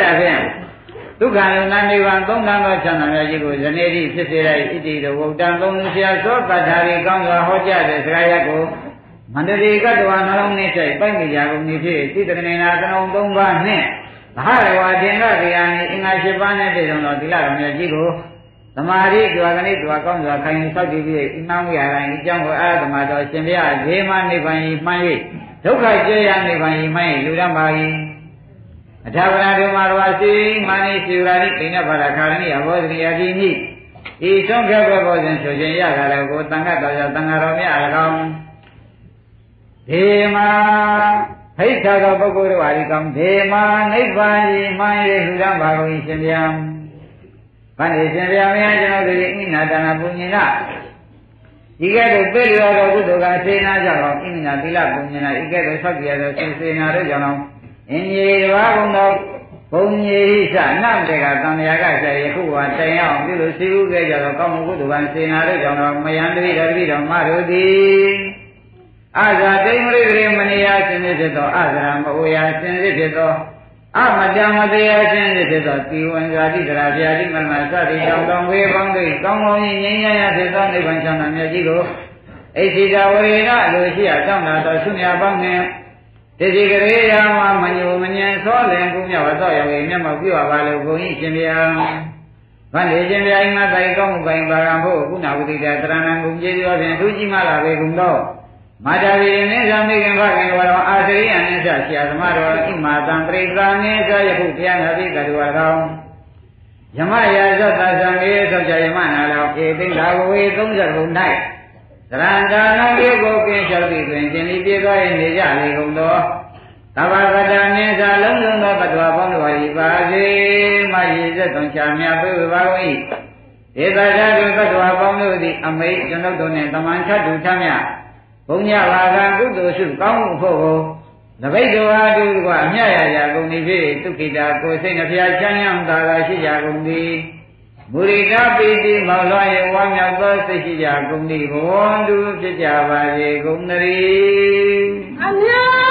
ဒါဖြင့်ဒုက္ခလုံနာနိဗ္ဗာန်သုံးတန်သောချမ်းသာများကြီးကိုဇနေတိဖြစ်စေတဲ့ဣတိတဝုဒ္ဒံသုံးဆရာသောပတ္ထာရီကောင်းစွာဟောကြားတဲ့စကားရပ်ကိုမန္တလေးကတ္တဝနှလုံးနှင့်ဆိုင်ပိုက်မိကြကုန်သည်ဖြစ်စိတ္တနေနာကနုံ၃ပါးနှင့် မဟာရဝတင်ကတရားနှင့်အင်္ဂါ၈ပါးနှင့်ပြည့်စုံသောသီလတော်များကြီးကိုသမာဓိကြွာကနေကြွာကောင်းစွာခိုင်ဆောက်တည်ပြီးအိမ်မဝိရတိုင်းအကြောင်းကိုအာသမာတော်ရှင်ဘုရားဇေမနိဗ္ဗာန်ဤမှန်၍ဒုက္ခကျေရနိဗ္ဗာန်ဤမှန်၏လူရပါ၏အထာဝရဓမ္မတော်စီမာနိစီဝရာတိပိဏဘာရခာရဏိအဘောဓရိယာတိမိဤဆုံးဖြတ်ဘဘောစဉ်ဆိုခြင်းရတာလည်းကိုတန်ခတ်တော်ရတန်ဃာတော်များအ၎င်းဒေမာ ဖိတ်သာသောပုဂ္ဂိုလ်တို့ဟာဒီကောင်ဒေမာနိဗ္ဗာန်ဤမှန်၏လူရပါကုန်၏ရှင်ဗျာဗန္ဒီရှင်ဗျာများကျွန်တော်တို့ဤနာတနာပုညင်နာဤကဲ့သို့ပြေလျော်သောကုသိုလ်ကစေနာကြောင့်ဣမိနာသီလပုညင်နာဤကဲ့သို့ဆောက်ပြရသောစေစေနာတို့ကြောင့်အင်းကြီးတစ်ပါးကုန်သောဘုံကြီးဟိသနတ်တေကသံဃာကဆက်ယခုဟာတိုင်အောင်ပြုလို့စီဥခဲ့ကြသောကောင်းမှုကုသိုလ်ကစေနာတို့ကြောင့်တော့မယံတတိတော်တတိတော်မတို့သည် အာဇာတိမရိဂရေမနိယစင်စစ်ဖြစ်သောအာဇရာမဝေယစင်စစ်ဖြစ်သောအမတံမတရားစင်စစ်ဖြစ်သောတိဝံဇာတိကရာဗျာတိမမသတိကြောင့်တော်ဝေပေါင်းတို့ကောင်းကောင်းကြီးငြိမ်းချမ်းရဖြစ်သောနိဗ္ဗာန်ချမ်းသာမြတ်ကြီးကိုအိသိတာဝေရလိုရှိရတောင်းတာတော်ဆုညာပေါင်းနှင့်တတိကရေယာမမညိုမညံသောလင်ကုမြောက်သောရောက်ရင်မျက်မှောက်ပြုပါလို့ဘုန်းကြီးရှင်ဗျာဗန္ဒီရှင်ဗျာအိမ်မတိုင်ကောင်းမှုပိုင်ပါရန်ဖို့ကုဏဝတိတသရဏံကုကျေသောဖြင့်သူကြီးမလာပေကုန်သော မာတာဝိရနေသမိခင်ဖခင်ဝတော်အာသရိယနိစ္စဆရာသမားတော်ဣမာတံပရိသနိစ္စယခုဘုရားနာတိကတော်တော်ယမရာဇတ်သာသံလေးသောကြယမနာလောဧသိင်္ဂါဝေ30ဘုံ၌သရဏဒါနမြေကိုကင်းလျှောက်သည်တွင်ရှင်ဤပြေသွား၏နေကြလေကုန်သောသဗ္ဗကတနိစ္စလုံးစုံသောပတ္တဝါပေါင်းတို့ဟာဤပါစေမရည်သက်သွန်ချာမြတ်ပြုပါကုန်၏ဒေသဓာတုပတ္တဝါပေါင်းတို့သည်အမိတ်ကျွန်ုပ်တို့နှင့်တမန်ထတူထမြ ဘုံညဘာကကုသိုလ်စုကောင်းမှုဖို့ကိုတပိတ်တော်အားတူကအမြတ်ရရာကုန်သည်ဖြစ်ဒုက္ခိတာကိုစိတ်နှဖျားချမ်းသာသာရှိကြကုန်သည်မုရိဒပိတိမောင်လွှားရဲ့ဝမ်းမြောက်သောစိတ်ရှိကြကုန်သည်ဘဝန္တုဖြစ်ကြပါစေကုန်သတည်း